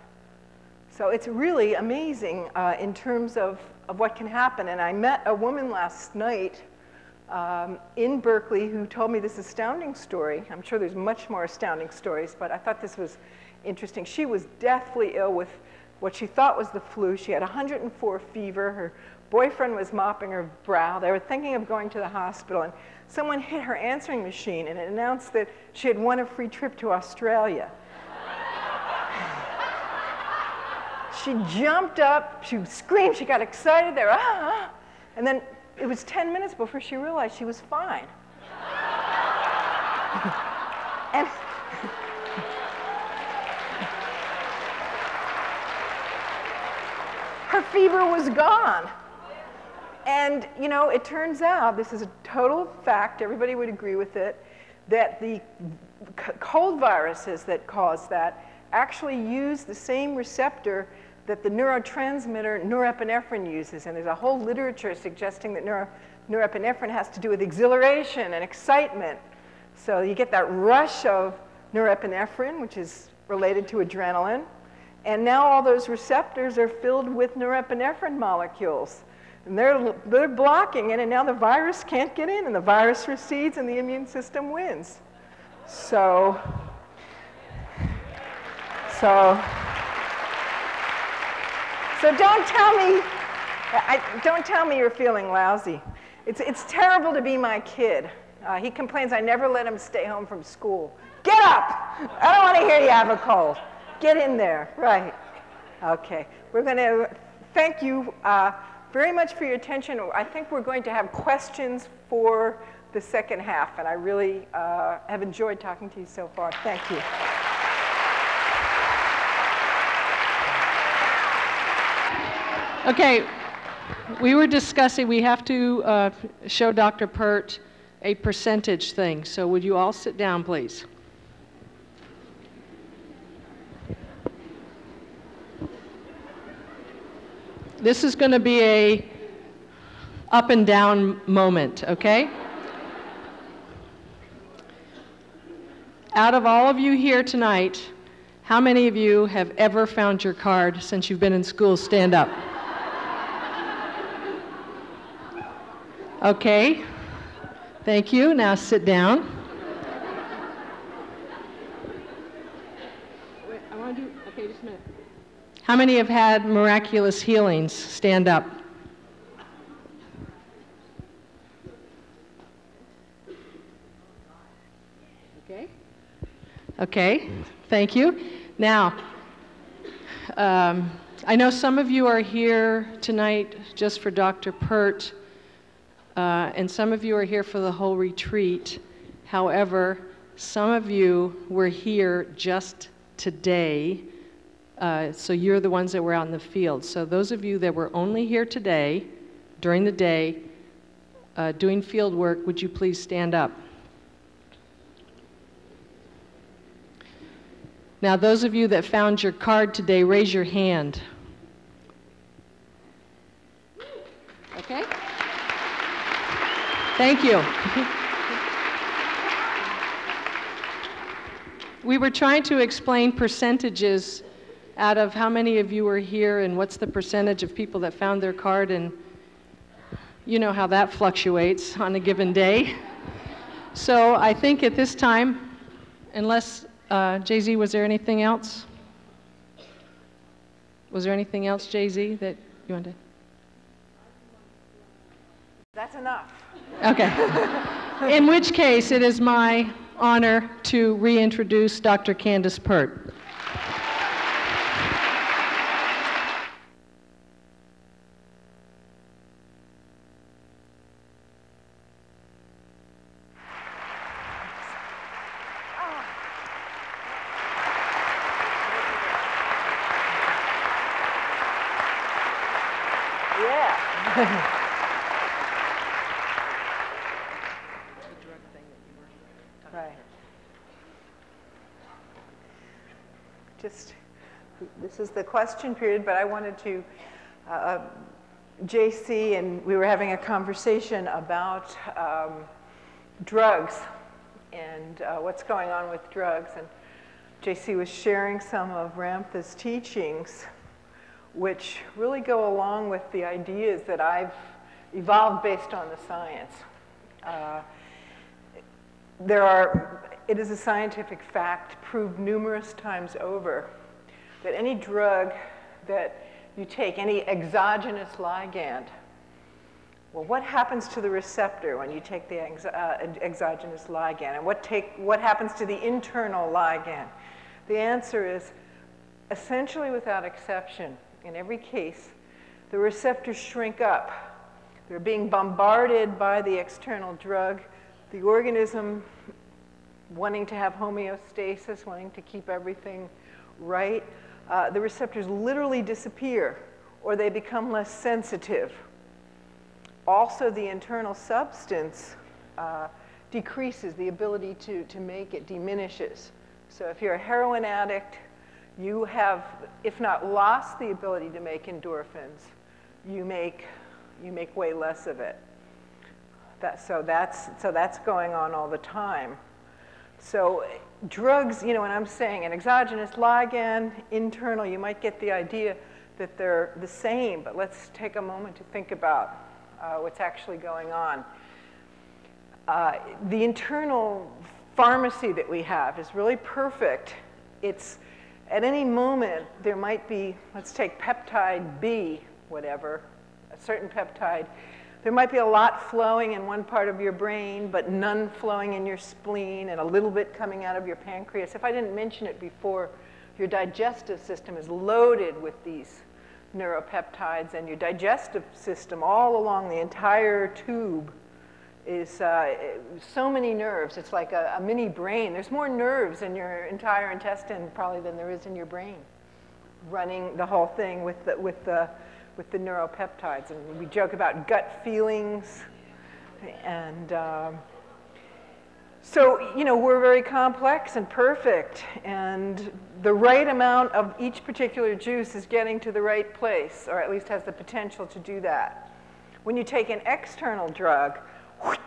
So it's really amazing uh, in terms of, of what can happen. And I met a woman last night um, in Berkeley who told me this astounding story. I'm sure there's much more astounding stories, but I thought this was interesting. She was deathly ill with what she thought was the flu. She had 104 fever. Her boyfriend was mopping her brow. They were thinking of going to the hospital, and someone hit her answering machine and it announced that she had won a free trip to Australia. She jumped up, she screamed, she got excited there, ah, ah, and then it was 10 minutes before she realized she was fine. *laughs* and her fever was gone. And, you know, it turns out, this is a total fact, everybody would agree with it, that the cold viruses that cause that actually use the same receptor that the neurotransmitter norepinephrine uses. And there's a whole literature suggesting that neuro, norepinephrine has to do with exhilaration and excitement. So you get that rush of norepinephrine, which is related to adrenaline. And now all those receptors are filled with norepinephrine molecules. And they're, they're blocking it, and now the virus can't get in, and the virus recedes, and the immune system wins. So, so, so don't tell me, I, don't tell me you're feeling lousy. It's, it's terrible to be my kid. Uh, he complains I never let him stay home from school. Get up! I don't want to hear you have a cold. Get in there, right. Okay, we're going to thank you uh, very much for your attention. I think we're going to have questions for the second half, and I really uh, have enjoyed talking to you so far. Thank you. Okay, we were discussing, we have to uh, show Dr. Pert a percentage thing. So would you all sit down, please? This is going to be a up and down moment, okay? Out of all of you here tonight, how many of you have ever found your card since you've been in school? Stand up. Okay, thank you. Now sit down. Smith. How many have had miraculous healings? Stand up. Okay. Okay, thank you. Now, um, I know some of you are here tonight just for Dr. Pert, uh, and some of you are here for the whole retreat. However, some of you were here just today, uh, so you're the ones that were out in the field. So, those of you that were only here today, during the day, uh, doing field work, would you please stand up? Now, those of you that found your card today, raise your hand. Okay? Thank you. we were trying to explain percentages out of how many of you were here and what's the percentage of people that found their card, and you know how that fluctuates on a given day. So I think at this time, unless uh, JZ, was there anything else? Was there anything else, JZ, that you wanted? That's enough. Okay. In which case, it is my honor to reintroduce Dr. Candace Pert. Yeah. Right. Just, this is the question period, but I wanted to, uh, JZ and we were having a conversation about um, drugs and uh, what's going on with drugs. And JZ was sharing some of Ramtha's teachings, which really go along with the ideas that I've evolved based on the science. Uh, there are, it is a scientific fact proved numerous times over that any drug that you take, any exogenous ligand, well, what happens to the receptor when you take the ex uh, exogenous ligand? And what, take, what happens to the internal ligand? The answer is essentially without exception, in every case, the receptors shrink up. They're being bombarded by the external drug the organism wanting to have homeostasis, wanting to keep everything right, uh, the receptors literally disappear or they become less sensitive. Also, the internal substance uh, decreases, the ability to, to make it diminishes. So, if you're a heroin addict, you have, if not lost the ability to make endorphins, you make, you make way less of it. That, so, that's, so that's going on all the time. So drugs, you know, when I'm saying an exogenous ligand, internal, you might get the idea that they're the same, but let's take a moment to think about uh, what's actually going on. Uh, the internal pharmacy that we have is really perfect. It's at any moment there might be, let's take peptide B, whatever, a certain peptide there might be a lot flowing in one part of your brain, but none flowing in your spleen, and a little bit coming out of your pancreas. If I didn't mention it before, your digestive system is loaded with these neuropeptides, and your digestive system, all along the entire tube, is uh, so many nerves. It's like a, a, mini brain. There's more nerves in your entire intestine probably than there is in your brain, running the whole thing with the, with the with the neuropeptides. And we joke about gut feelings. And um, so, you know, we're very complex and perfect. And the right amount of each particular juice is getting to the right place, or at least has the potential to do that. When you take an external drug,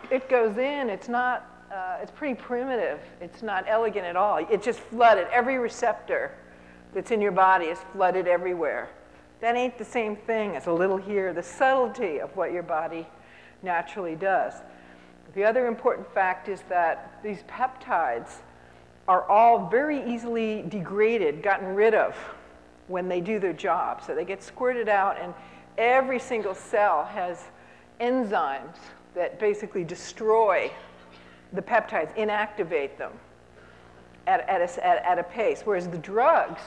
it goes in. It's not, uh, it's pretty primitive. It's not elegant at all. It's just flooded. Every receptor that's in your body is flooded everywhere. That ain't the same thing as a little here, the subtlety of what your body naturally does. The other important fact is that these peptides are all very easily degraded, gotten rid of when they do their job. So they get squirted out, and every single cell has enzymes that basically destroy the peptides, inactivate them at, at, a, at, at a pace. Whereas the drugs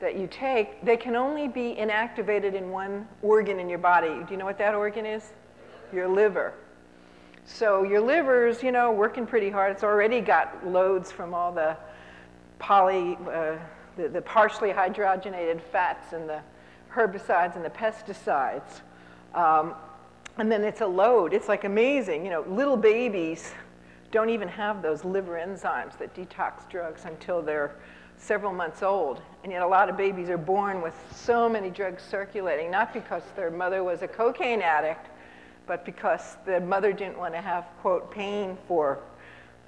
that you take, they can only be inactivated in one organ in your body. Do you know what that organ is? Your liver. So your liver's, you know, working pretty hard. It's already got loads from all the poly, uh, the, the partially hydrogenated fats and the herbicides and the pesticides. Um, and then it's a load. It's like amazing. You know, little babies don't even have those liver enzymes that detox drugs until they're several months old. And yet a lot of babies are born with so many drugs circulating, not because their mother was a cocaine addict, but because the mother didn't want to have, quote, pain for,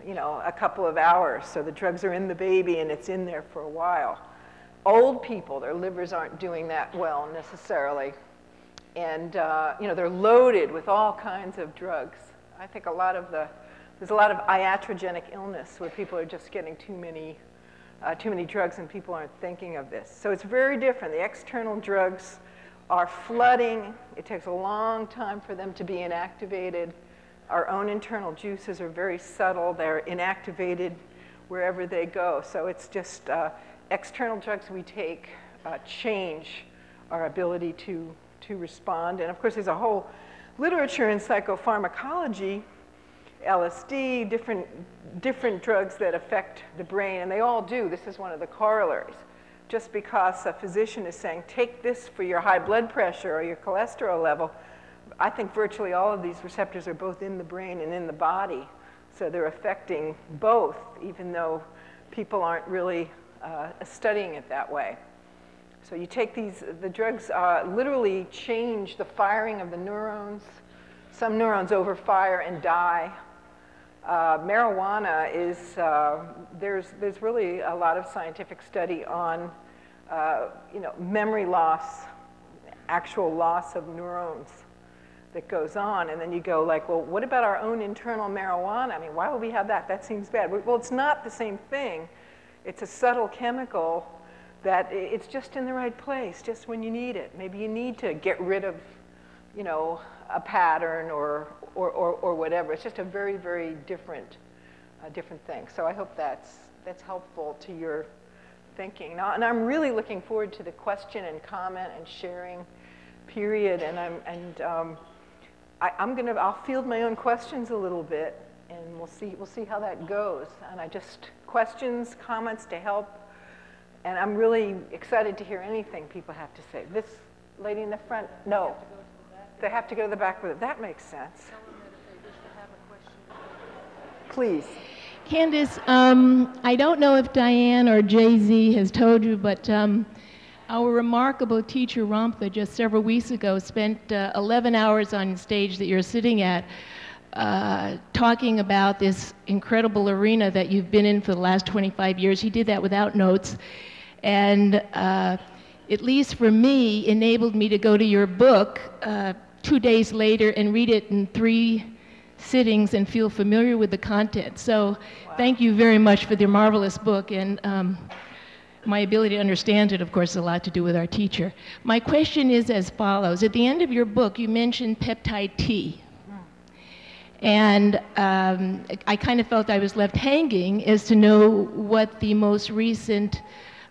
you know, a couple of hours. So the drugs are in the baby and it's in there for a while. Old people, their livers aren't doing that well necessarily. And, uh, you know, they're loaded with all kinds of drugs. I think a lot of the, there's a lot of iatrogenic illness where people are just getting too many, uh, too many drugs and people aren't thinking of this. So it's very different. The external drugs are flooding. It takes a long time for them to be inactivated. Our own internal juices are very subtle. They're inactivated wherever they go. So it's just uh, external drugs we take uh, change our ability to, to respond. And of course, there's a whole literature in psychopharmacology, LSD, different, different drugs that affect the brain, and they all do. This is one of the corollaries just because a physician is saying, take this for your high blood pressure or your cholesterol level, I think virtually all of these receptors are both in the brain and in the body. So they're affecting both, even though people aren't really uh, studying it that way. So you take these, the drugs uh, literally change the firing of the neurons. Some neurons overfire and die. Uh, marijuana is, uh, there's, there's really a lot of scientific study on, uh, you know, memory loss, actual loss of neurons that goes on. And then you go like, well, what about our own internal marijuana? I mean, why would we have that? That seems bad. Well, it's not the same thing. It's a subtle chemical that it's just in the right place, just when you need it. Maybe you need to get rid of, you know, a pattern or, or, or, or whatever. It's just a very, very different, uh, different thing. So I hope that's, that's helpful to your thinking. Now, and I'm really looking forward to the question and comment and sharing period. And I'm, and, um, I, I'm gonna, I'll field my own questions a little bit and we'll see, we'll see how that goes. And I just, questions, comments to help. And I'm really excited to hear anything people have to say. This lady in the front, no. They have to go to the back with it. That makes sense. Please. Candace, um, I don't know if Diane or JZ has told you, but um, our remarkable teacher Ramtha just several weeks ago spent uh, 11 hours on stage that you're sitting at uh, talking about this incredible arena that you've been in for the last 25 years. He did that without notes. And uh, at least for me, enabled me to go to your book uh, two days later and read it in three sittings and feel familiar with the content. So wow. thank you very much for the marvelous book. And um, my ability to understand it, of course, a lot to do with our teacher. My question is as follows. At the end of your book, you mentioned peptide T. And um, I kind of felt I was left hanging as to know what the most recent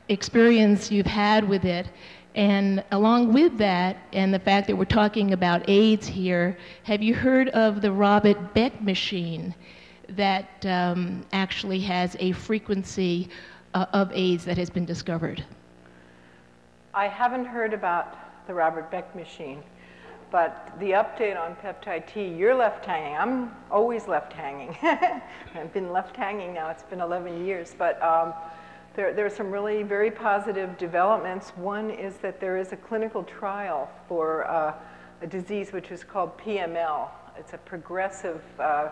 experience you've had with it. And along with that, and the fact that we're talking about AIDS here, have you heard of the Robert Beck machine that um, actually has a frequency uh, of AIDS that has been discovered? I haven't heard about the Robert Beck machine, but the update on peptide T, you're left hanging. I'm always left hanging. *laughs* I've been left hanging now, it's been 11 years. But um, there, there are some really very positive developments. One is that there is a clinical trial for uh, a disease which is called PML. It's a progressive, uh,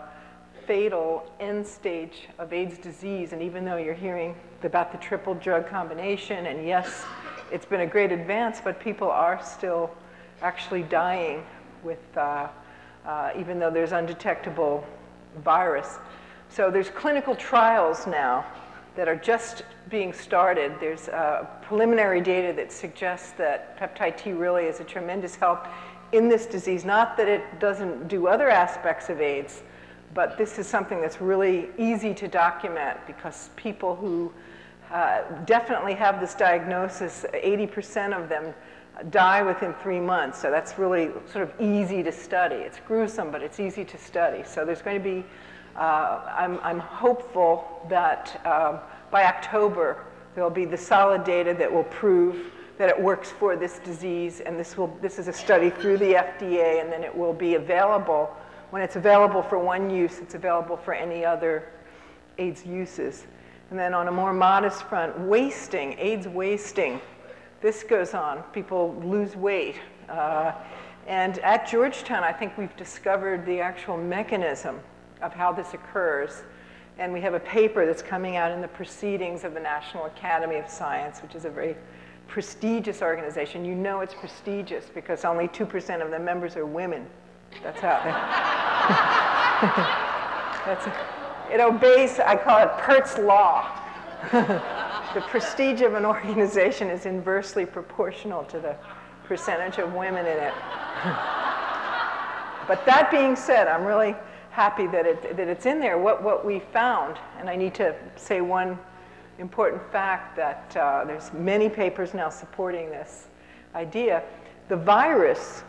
fatal end stage of AIDS disease. And even though you're hearing about the triple drug combination, and yes, it's been a great advance, but people are still actually dying with, uh, uh even though there's undetectable virus. So there's clinical trials now that are just being started. There's uh, preliminary data that suggests that peptide T really is a tremendous help in this disease. Not that it doesn't do other aspects of AIDS, but this is something that's really easy to document because people who uh, definitely have this diagnosis, 80% of them die within three months. So that's really sort of easy to study. It's gruesome, but it's easy to study. So there's going to be, I'm, I'm hopeful that um, by October, there'll be the solid data that will prove that it works for this disease. And this, will, this is a study through the FDA, and then it will be available. When it's available for one use, it's available for any other AIDS uses. And then on a more modest front, wasting, AIDS wasting this goes on. People lose weight. Uh, and at Georgetown, I think we've discovered the actual mechanism of how this occurs. And we have a paper that's coming out in the Proceedings of the National Academy of Science, which is a very prestigious organization. You know it's prestigious because only 2% of the members are women. That's how *laughs* That's, it obeys, I call it Pert's Law. *laughs* the prestige of an organization is inversely proportional to the percentage of women in it. but that being said, I'm really happy that, it, that it's in there. What, what we found, and I need to say one important fact that uh, there's many papers now supporting this idea. The virus,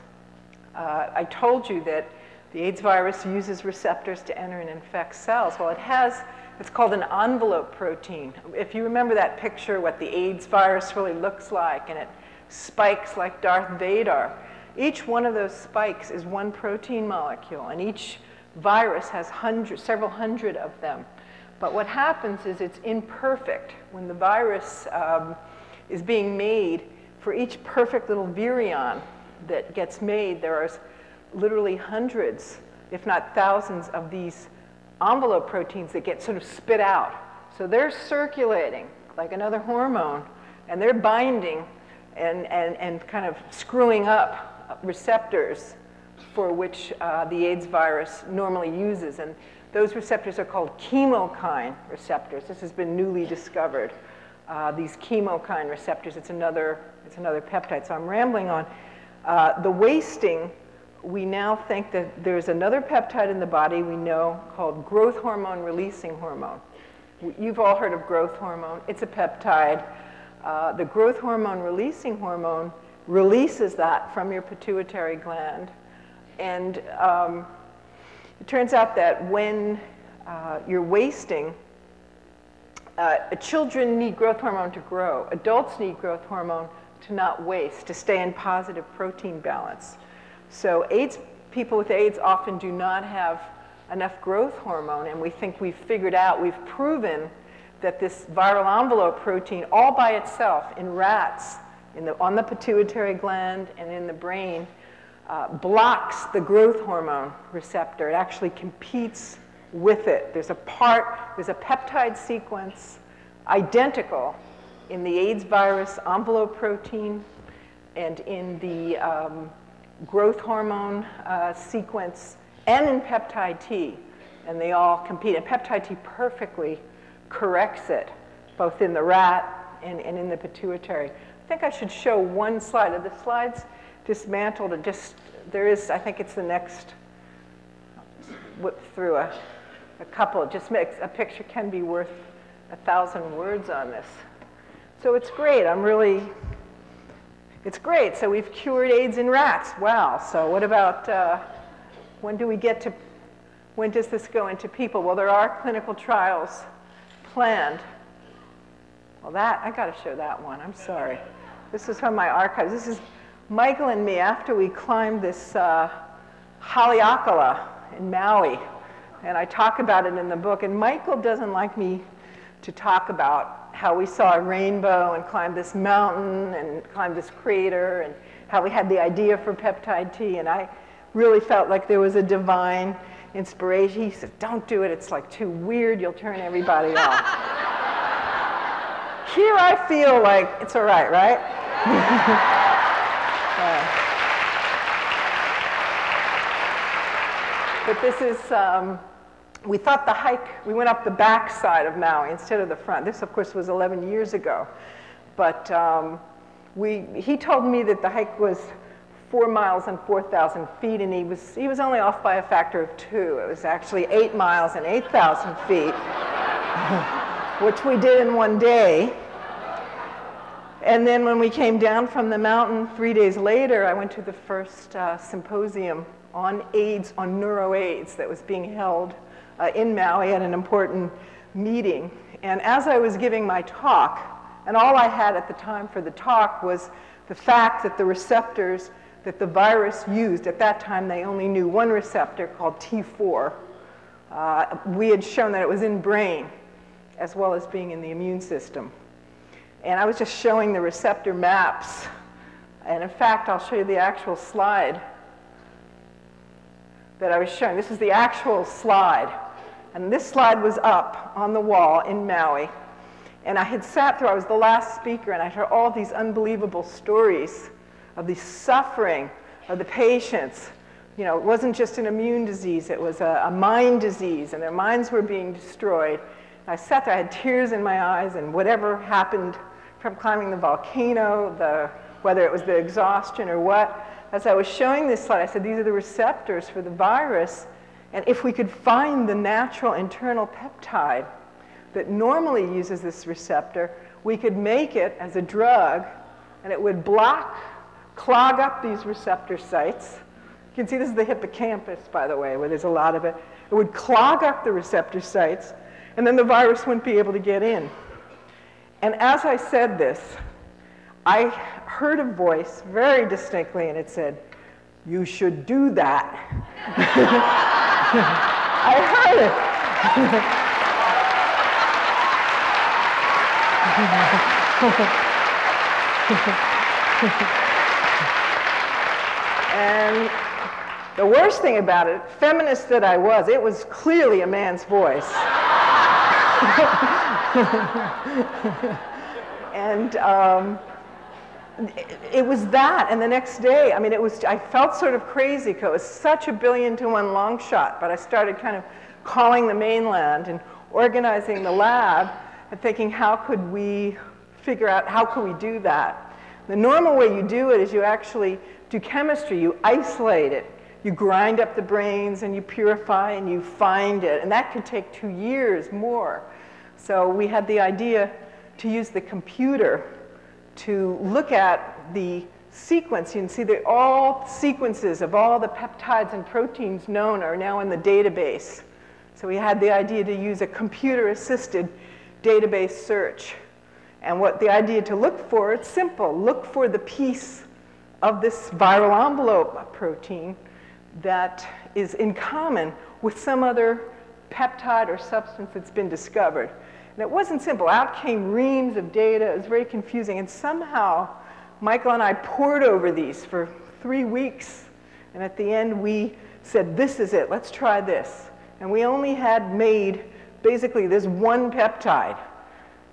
uh, I told you that the AIDS virus uses receptors to enter and infect cells. Well, it has it's called an envelope protein. If you remember that picture, what the AIDS virus really looks like, and it spikes like Darth Vader, each one of those spikes is one protein molecule, and each virus has hundred, several hundred of them. But what happens is it's imperfect. When the virus um, is being made, for each perfect little virion that gets made, there are literally hundreds, if not thousands, of these envelope proteins that get sort of spit out. So they're circulating like another hormone, and they're binding and, and, and kind of screwing up receptors for which uh, the AIDS virus normally uses. And those receptors are called chemokine receptors. This has been newly discovered. Uh, these chemokine receptors, it's another, it's another peptide. So I'm rambling on. Uh, the wasting we now think that there's another peptide in the body we know called growth hormone releasing hormone. You've all heard of growth hormone. It's a peptide. Uh, the growth hormone releasing hormone releases that from your pituitary gland. And um, it turns out that when uh, you're wasting, uh, children need growth hormone to grow. Adults need growth hormone to not waste, to stay in positive protein balance. So AIDS, people with AIDS often do not have enough growth hormone, and we think we've figured out, we've proven that this viral envelope protein all by itself in rats, in the, on the pituitary gland and in the brain, uh, blocks the growth hormone receptor. It actually competes with it. There's a part, there's a peptide sequence identical in the AIDS virus envelope protein and in the um, growth hormone uh, sequence and in peptide T. And they all compete. And peptide T perfectly corrects it, both in the rat and, and in the pituitary. I think I should show one slide. Are the slides dismantled? And just, there is, I think it's the next, whip through a, a couple. Just makes, a picture can be worth a thousand words on this. So it's great. I'm really it's great. So we've cured AIDS in rats. Wow. So what about uh, when do we get to, when does this go into people? Well, there are clinical trials planned. Well, that, I got to show that one. I'm sorry. This is from my archives. This is Michael and me after we climbed this uh, Haleakala in Maui. And I talk about it in the book. And Michael doesn't like me to talk about how we saw a rainbow and climbed this mountain and climbed this crater and how we had the idea for peptide T. And I really felt like there was a divine inspiration. He said, Don't do it. It's like too weird. You'll turn everybody off. *laughs* Here I feel like it's all right, right? *laughs* uh, but this is. Um, we thought the hike, we went up the back side of Maui instead of the front. This, of course, was 11 years ago. But um, we, he told me that the hike was four miles and 4,000 feet, and he was, he was only off by a factor of two. It was actually eight miles and 8,000 feet, *laughs* which we did in one day. And then when we came down from the mountain three days later, I went to the first uh, symposium on AIDS, on neuroAIDS, that was being held uh, in Maui at an important meeting. And as I was giving my talk, and all I had at the time for the talk was the fact that the receptors that the virus used, at that time they only knew one receptor called T4. Uh, we had shown that it was in brain as well as being in the immune system. And I was just showing the receptor maps. And in fact, I'll show you the actual slide that I was showing. This is the actual slide. And this slide was up on the wall in Maui. And I had sat through, I was the last speaker, and I heard all these unbelievable stories of the suffering of the patients. You know, it wasn't just an immune disease, it was a, a mind disease, and their minds were being destroyed. I sat there, I had tears in my eyes, and whatever happened from climbing the volcano, the, whether it was the exhaustion or what, as I was showing this slide, I said, these are the receptors for the virus. And if we could find the natural internal peptide that normally uses this receptor, we could make it as a drug, and it would block, clog up these receptor sites. You can see this is the hippocampus, by the way, where there's a lot of it. It would clog up the receptor sites, and then the virus wouldn't be able to get in. And as I said this, I heard a voice very distinctly, and it said, You should do that. *laughs* I heard it. *laughs* and the worst thing about it, feminist that I was, it was clearly a man's voice. *laughs* and um, it, was that, and the next day, I mean, it was, I felt sort of crazy because it was such a billion to one long shot, but I started kind of calling the mainland and organizing the lab and thinking, how could we figure out, how could we do that? The normal way you do it is you actually do chemistry, you isolate it, you grind up the brains and you purify and you find it, and that could take two years more. So we had the idea to use the computer to look at the sequence. You can see that all sequences of all the peptides and proteins known are now in the database. So we had the idea to use a computer-assisted database search. And what the idea to look for, it's simple. Look for the piece of this viral envelope protein that is in common with some other peptide or substance that's been discovered. And it wasn't simple. Out came reams of data. It was very confusing. And somehow, Michael and I pored over these for three weeks. And at the end, we said, this is it. Let's try this. And we only had made basically this one peptide.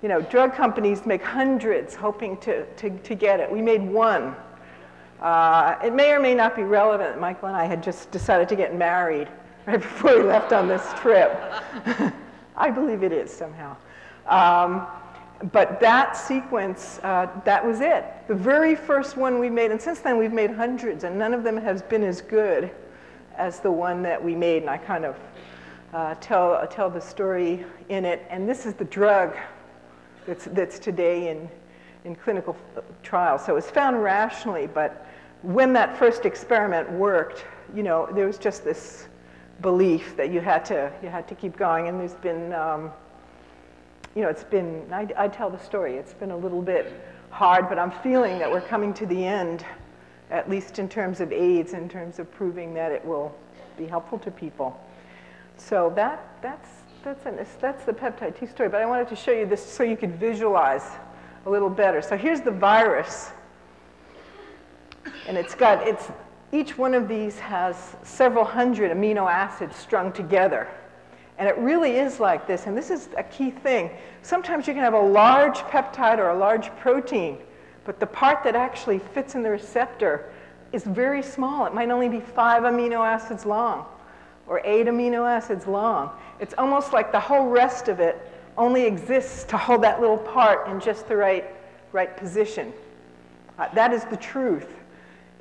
You know, drug companies make hundreds hoping to, to, to get it. We made one. Uh, it may or may not be relevant. Michael and I had just decided to get married right before we left on this trip. *laughs* I believe it is somehow. Um, but that sequence, uh, that was it. The very first one we made, and since then we've made hundreds, and none of them has been as good as the one that we made, and I kind of uh, tell, uh, tell the story in it. And this is the drug that's, that's today in, in clinical trials. So it was found rationally, but when that first experiment worked, you know, there was just this belief that you had to, you had to keep going, and there's been um, you know, it's been, I, I tell the story, it's been a little bit hard, but I'm feeling that we're coming to the end, at least in terms of AIDS, in terms of proving that it will be helpful to people. So that, that's, that's, an, that's the peptide T story, but I wanted to show you this so you could visualize a little better. So here's the virus, and it's got, it's, each one of these has several hundred amino acids strung together. And it really is like this, and this is a key thing. Sometimes you can have a large peptide or a large protein, but the part that actually fits in the receptor is very small. It might only be five amino acids long or eight amino acids long. It's almost like the whole rest of it only exists to hold that little part in just the right, right position. Uh, that is the truth.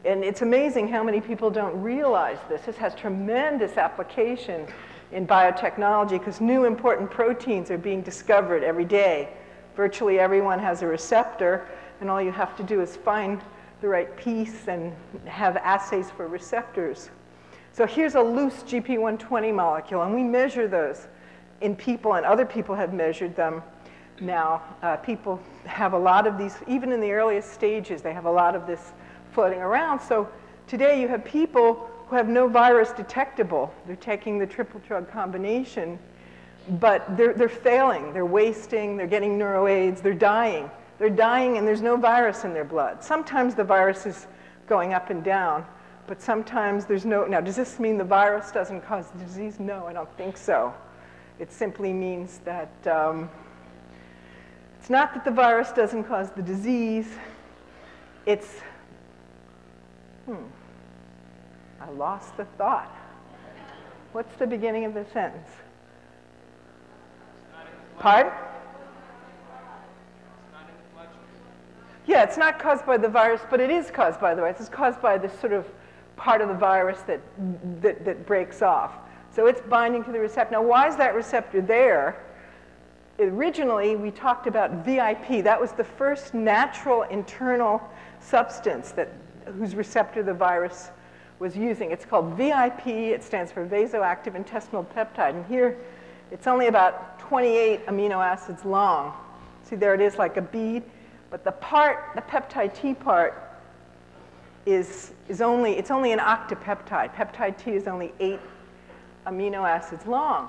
And it's amazing how many people don't realize this. This has tremendous application in biotechnology because new important proteins are being discovered every day. Virtually everyone has a receptor, and all you have to do is find the right piece and have assays for receptors. So here's a loose GP120 molecule, and we measure those in people, and other people have measured them now. Uh, people have a lot of these, even in the earliest stages, they have a lot of this floating around. So today you have people who have no virus detectable. They're taking the triple drug combination, but they're, they're failing. They're wasting, they're getting neuroaids, they're dying. They're dying and there's no virus in their blood. Sometimes the virus is going up and down, but sometimes there's no. Now, does this mean the virus doesn't cause the disease? No, I don't think so. It simply means that um, it's not that the virus doesn't cause the disease, it's Hmm. I lost the thought. What's the beginning of the sentence? Pardon? Yeah, it's not caused by the virus, but it is caused by the virus. It's caused by this sort of part of the virus that, that, that breaks off. So it's binding to the receptor. Now, why is that receptor there? Originally, we talked about VIP. That was the first natural internal substance that whose receptor the virus was using. It's called VIP. It stands for vasoactive intestinal peptide. And here, it's only about 28 amino acids long. See, there it is like a bead. But the part, the peptide T part, is, is only, it's only an octapeptide. Peptide T is only eight amino acids long.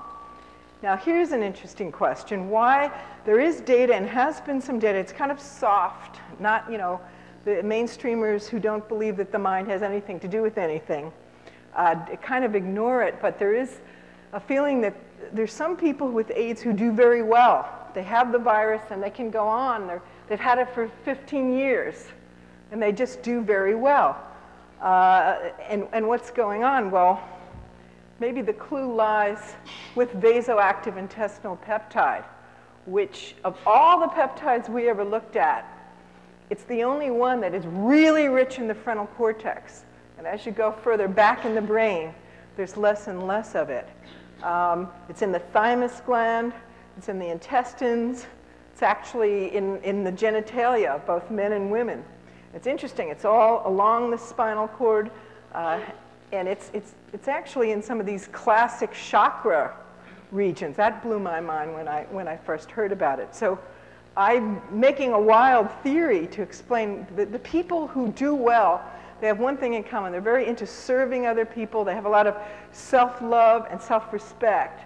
Now, here's an interesting question. Why there is data and has been some data, it's kind of soft, not, you know, the mainstreamers who don't believe that the mind has anything to do with anything uh, kind of ignore it, but there is a feeling that there's some people with AIDS who do very well. They have the virus and they can go on. They're, they've had it for 15 years and they just do very well. Uh, and, and what's going on? Well, maybe the clue lies with vasoactive intestinal peptide, which of all the peptides we ever looked at, it's the only one that is really rich in the frontal cortex. And as you go further back in the brain, there's less and less of it. Um, it's in the thymus gland, it's in the intestines, it's actually in, in the genitalia of both men and women. It's interesting, it's all along the spinal cord, uh, and it's, it's, it's actually in some of these classic chakra regions. That blew my mind when I, when I first heard about it. So I'm making a wild theory to explain that the people who do well, they have one thing in common. They're very into serving other people. They have a lot of self-love and self-respect.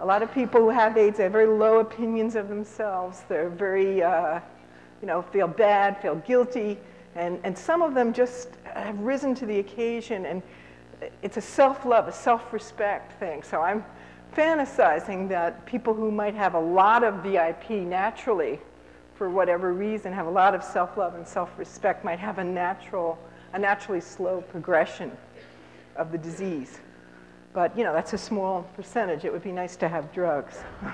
A lot of people who have AIDS have very low opinions of themselves. They're very, uh, you know, feel bad, feel guilty. And, and some of them just have risen to the occasion. And it's a self-love, a self-respect thing. So I'm fantasizing that people who might have a lot of VIP naturally for whatever reason, have a lot of self-love and self-respect, might have a natural, a naturally slow progression of the disease. But you know, that's a small percentage. It would be nice to have drugs. *laughs*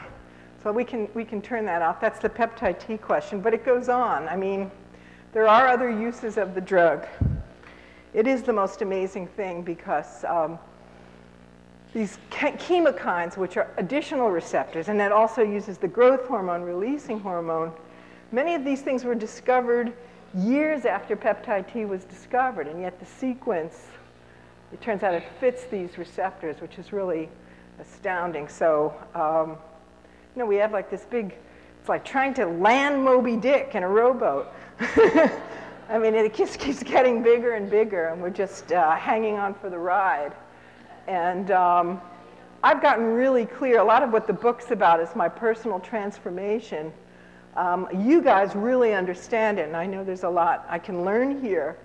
So we can, we can turn that off. That's the peptide T question, but it goes on. I mean, there are other uses of the drug. It is the most amazing thing because um, these chemokines, which are additional receptors, and that also uses the growth hormone releasing hormone, Many of these things were discovered years after peptide T was discovered, and yet the sequence, it turns out it fits these receptors, which is really astounding. So, um, you know, we have like this big, it's like trying to land Moby Dick in a rowboat. *laughs* I mean, it just keeps getting bigger and bigger, and we're just uh, hanging on for the ride. And um, I've gotten really clear. A lot of what the book's about is my personal transformation um, you guys really understand it, and I know there's a lot I can learn here,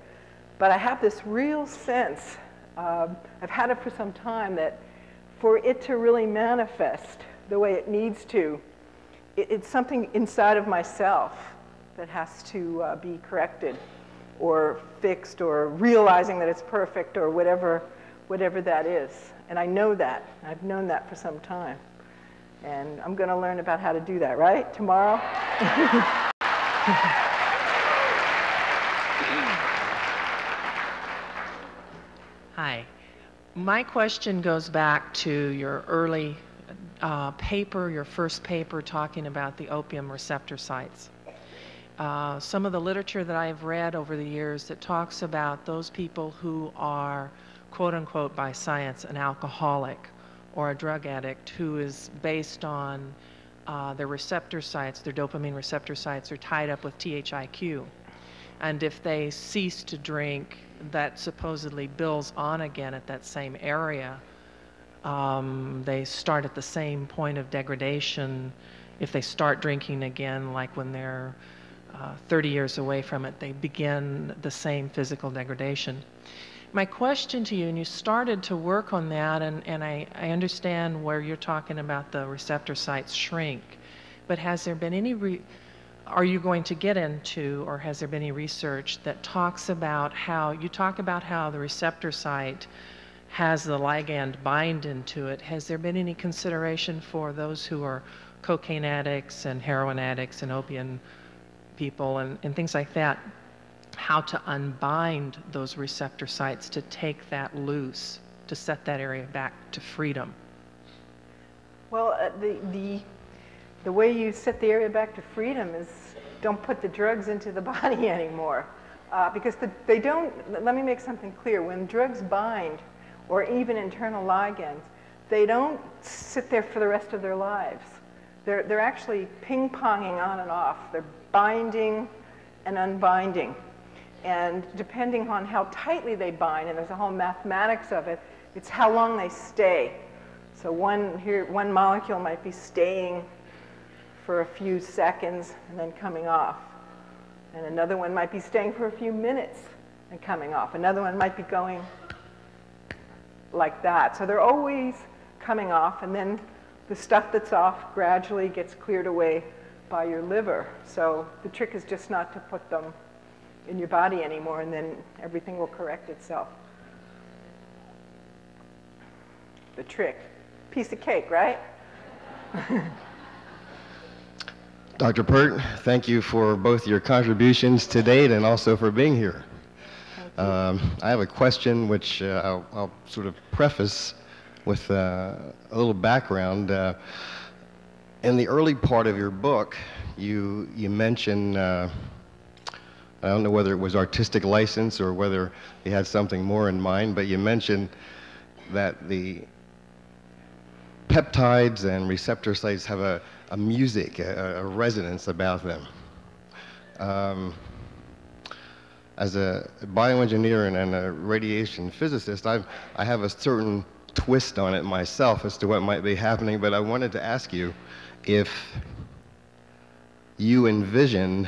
but I have this real sense, um, I've had it for some time, that for it to really manifest the way it needs to, it, it's something inside of myself that has to uh, be corrected or fixed or realizing that it's perfect or whatever, whatever that is. And I know that. I've known that for some time. And I'm going to learn about how to do that, right? Tomorrow? *laughs* Hi. My question goes back to your early uh, paper, your first paper talking about the opium receptor sites. Uh, some of the literature that I've read over the years that talks about those people who are, quote unquote, by science, an alcoholic or a drug addict who is based on uh, their receptor sites, their dopamine receptor sites are tied up with THIQ. And if they cease to drink, that supposedly builds on again at that same area. Um, they start at the same point of degradation. If they start drinking again, like when they're uh, 30 years away from it, they begin the same physical degradation. My question to you, and you started to work on that, and, and I, I understand where you're talking about the receptor sites shrink, but has there been any re- are you going to get into, or has there been any research that talks about how you talk about how the receptor site has the ligand bind into it? Has there been any consideration for those who are cocaine addicts and heroin addicts and opium people and, and things like that? How to unbind those receptor sites to take that loose, to set that area back to freedom? Well, uh, the, the the way you set the area back to freedom is don't put the drugs into the *laughs* body anymore. Uh, because the, they don't, let me make something clear. When drugs bind, or even internal ligands, they don't sit there for the rest of their lives. They're, they're actually ping ponging on and off. They're binding and unbinding. And depending on how tightly they bind, and there's a whole mathematics of it, it's how long they stay. So one, here, one molecule might be staying for a few seconds and then coming off. And another one might be staying for a few minutes and coming off. Another one might be going like that. So they're always coming off, and then the stuff that's off gradually gets cleared away by your liver. So the trick is just not to put them in your body anymore, and then everything will correct itself. The trick. Piece of cake, right? *laughs* Dr. Pert, thank you for both your contributions to date and also for being here. Um, I have a question which uh, I'll, I'll, sort of preface with uh, a little background. Uh, in the early part of your book, you, you mention, uh, I don't know whether it was artistic license or whether you had something more in mind, but you mentioned that the peptides and receptor sites have a, a music, a, a resonance about them. Um, as a bioengineer and, and, a radiation physicist, I've, I have a certain twist on it myself as to what might be happening, but I wanted to ask you if you envision,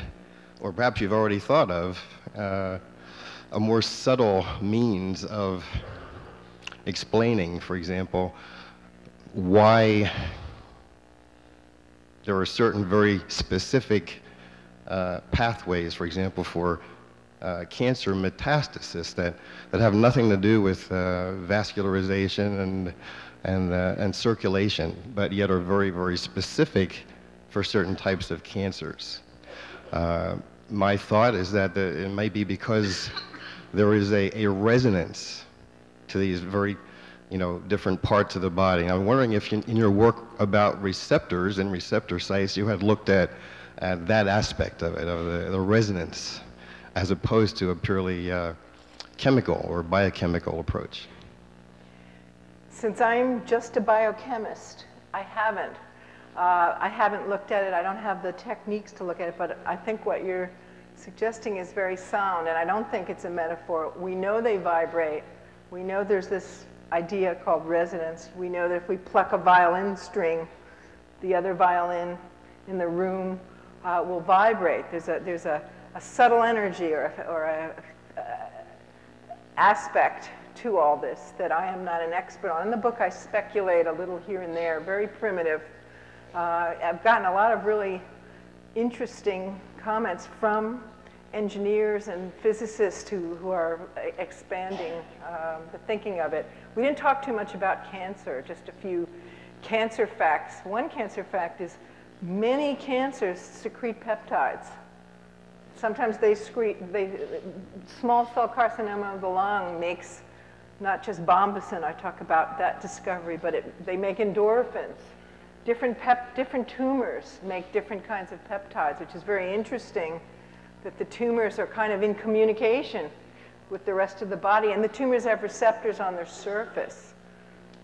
or perhaps you've already thought of, uh, a more subtle means of explaining, for example, why there are certain very specific uh, pathways, for example, for uh, cancer metastasis that, that have nothing to do with uh, vascularization and, and, uh, and circulation, but yet are very, very specific for certain types of cancers. My thought is that the, it may be because there is a, a resonance to these very you know, different parts of the body. I'm wondering if in, in your work about receptors and receptor sites, you had looked at, at that aspect of it, of the, the resonance, as opposed to a purely uh, chemical or biochemical approach. Since I'm just a biochemist, I haven't. Uh, I haven't looked at it. I don't have the techniques to look at it, but I think what you're suggesting is very sound, and I don't think it's a metaphor. We know they vibrate. We know there's this idea called resonance. We know that if we pluck a violin string, the other violin in the room uh, will vibrate. There's a, there's a, a subtle energy or, a, or a, aspect to all this that I am not an expert on. In the book, I speculate a little here and there, very primitive. Uh, I've gotten a lot of really interesting comments from engineers and physicists who, who are expanding um, the thinking of it. We didn't talk too much about cancer, just a few cancer facts. One cancer fact is many cancers secrete peptides. Sometimes they secrete, they, small cell carcinoma of the lung makes not just bombesin, I talk about that discovery, but it, they make endorphins. Different, pep, different tumors make different kinds of peptides, which is very interesting that the tumors are kind of in communication with the rest of the body, and the tumors have receptors on their surface.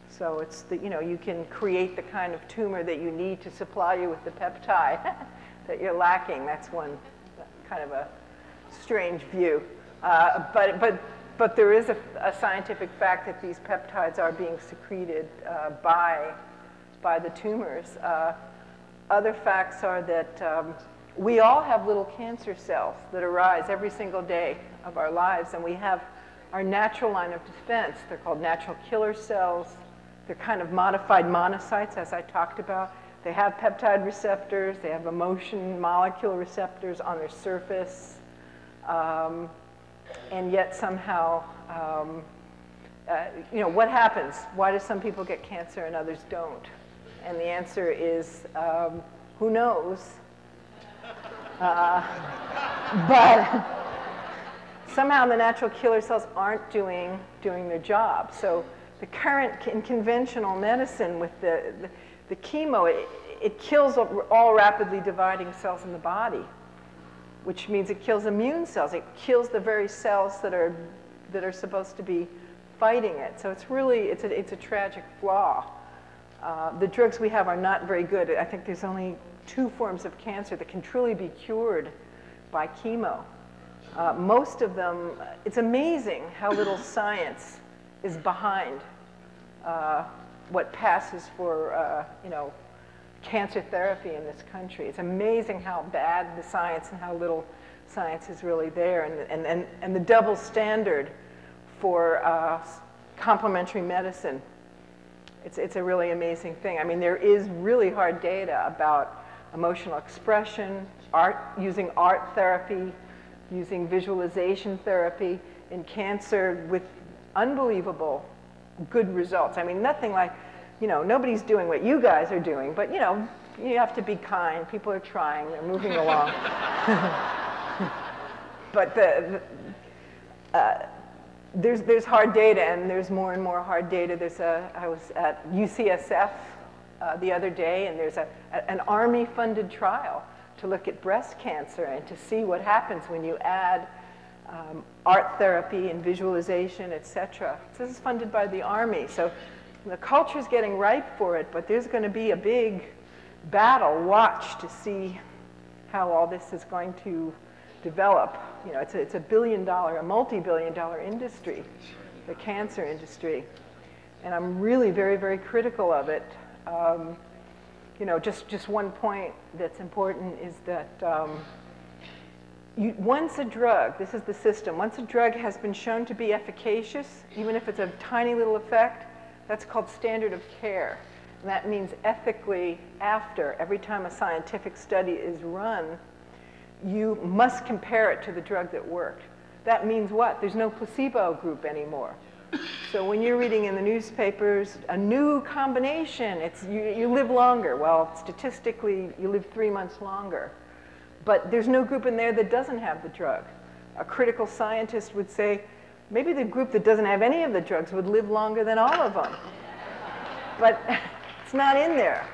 So it's the, you know, you can create the kind of tumor that you need to supply you with the peptide *laughs* that you're lacking. That's one kind of a strange view. Uh, but, but, but there is a, a, scientific fact that these peptides are being secreted uh, by, by the tumors. Uh, other facts are that um, we all have little cancer cells that arise every single day of our lives, and we have our natural line of defense. They're called natural killer cells. They're kind of modified monocytes, as I talked about. They have peptide receptors, they have emotion molecule receptors on their surface, um, and yet somehow, um, uh, you know, what happens? Why do some people get cancer and others don't? And the answer is um, who knows? Uh, but somehow the natural killer cells aren't doing, doing their job. So the current in conventional medicine with the, the, the chemo, it, it kills all rapidly dividing cells in the body, which means it kills immune cells. It kills the very cells that are, that are supposed to be fighting it. So it's really, it's a, it's a tragic flaw. Uh, the drugs we have are not very good. I think there's only two forms of cancer that can truly be cured by chemo. Uh, most of them, it's amazing how little *coughs* science is behind uh, what passes for, uh, you know, cancer therapy in this country. It's amazing how bad the science and how little science is really there, and, and, and, and the double standard for uh, complementary medicine. It's, it's a really amazing thing. I mean, there is really hard data about emotional expression, art, using art therapy, using visualization therapy in cancer with unbelievable good results. I mean, nothing like, you know, nobody's doing what you guys are doing, but, you know, you have to be kind. People are trying, they're moving along. *laughs* but the, the uh, there's, there's hard data, and there's more and more hard data. There's a, I was at UCSF uh, the other day, and there's a, a an Army-funded trial to look at breast cancer and to see what happens when you add um, art therapy and visualization, etc. So this is funded by the Army. So the culture is getting ripe for it, but there's going to be a big battle watch to see how all this is going to develop. You know, it's a, it's a billion dollar, a multi-billion dollar industry, the cancer industry. And I'm really very, very critical of it. Um, you know, just, just one point that's important is that um, you, once a drug, this is the system, once a drug has been shown to be efficacious, even if it's a tiny little effect, that's called standard of care. And that means ethically, after, every time a scientific study is run, you must compare it to the drug that worked. That means what? There's no placebo group anymore. So when you're reading in the newspapers, a new combination, it's, you, you live longer. Well, statistically, you live three months longer. But there's no group in there that doesn't have the drug. A critical scientist would say, maybe the group that doesn't have any of the drugs would live longer than all of them. but *laughs* it's not in there.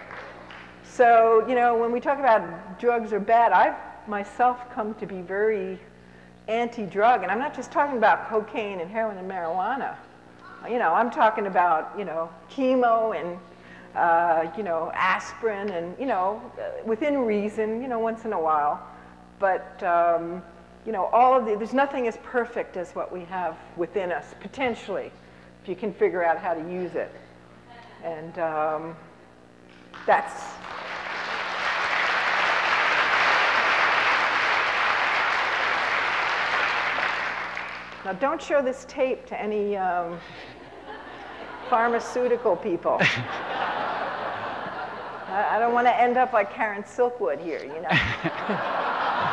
So, you know, when we talk about drugs are bad, I've myself come to be very anti-drug, and I'm not just talking about cocaine and heroin and marijuana. You know, I'm talking about, you know, chemo and uh, you know, aspirin and, you know, within reason, you know, once in a while. But, um, you know, all of the, there's nothing as perfect as what we have within us, potentially, if you can figure out how to use it. And um, that's. Now, don't show this tape to any um, pharmaceutical people. *laughs* I don't want to end up like Karen Silkwood here, you know. *laughs*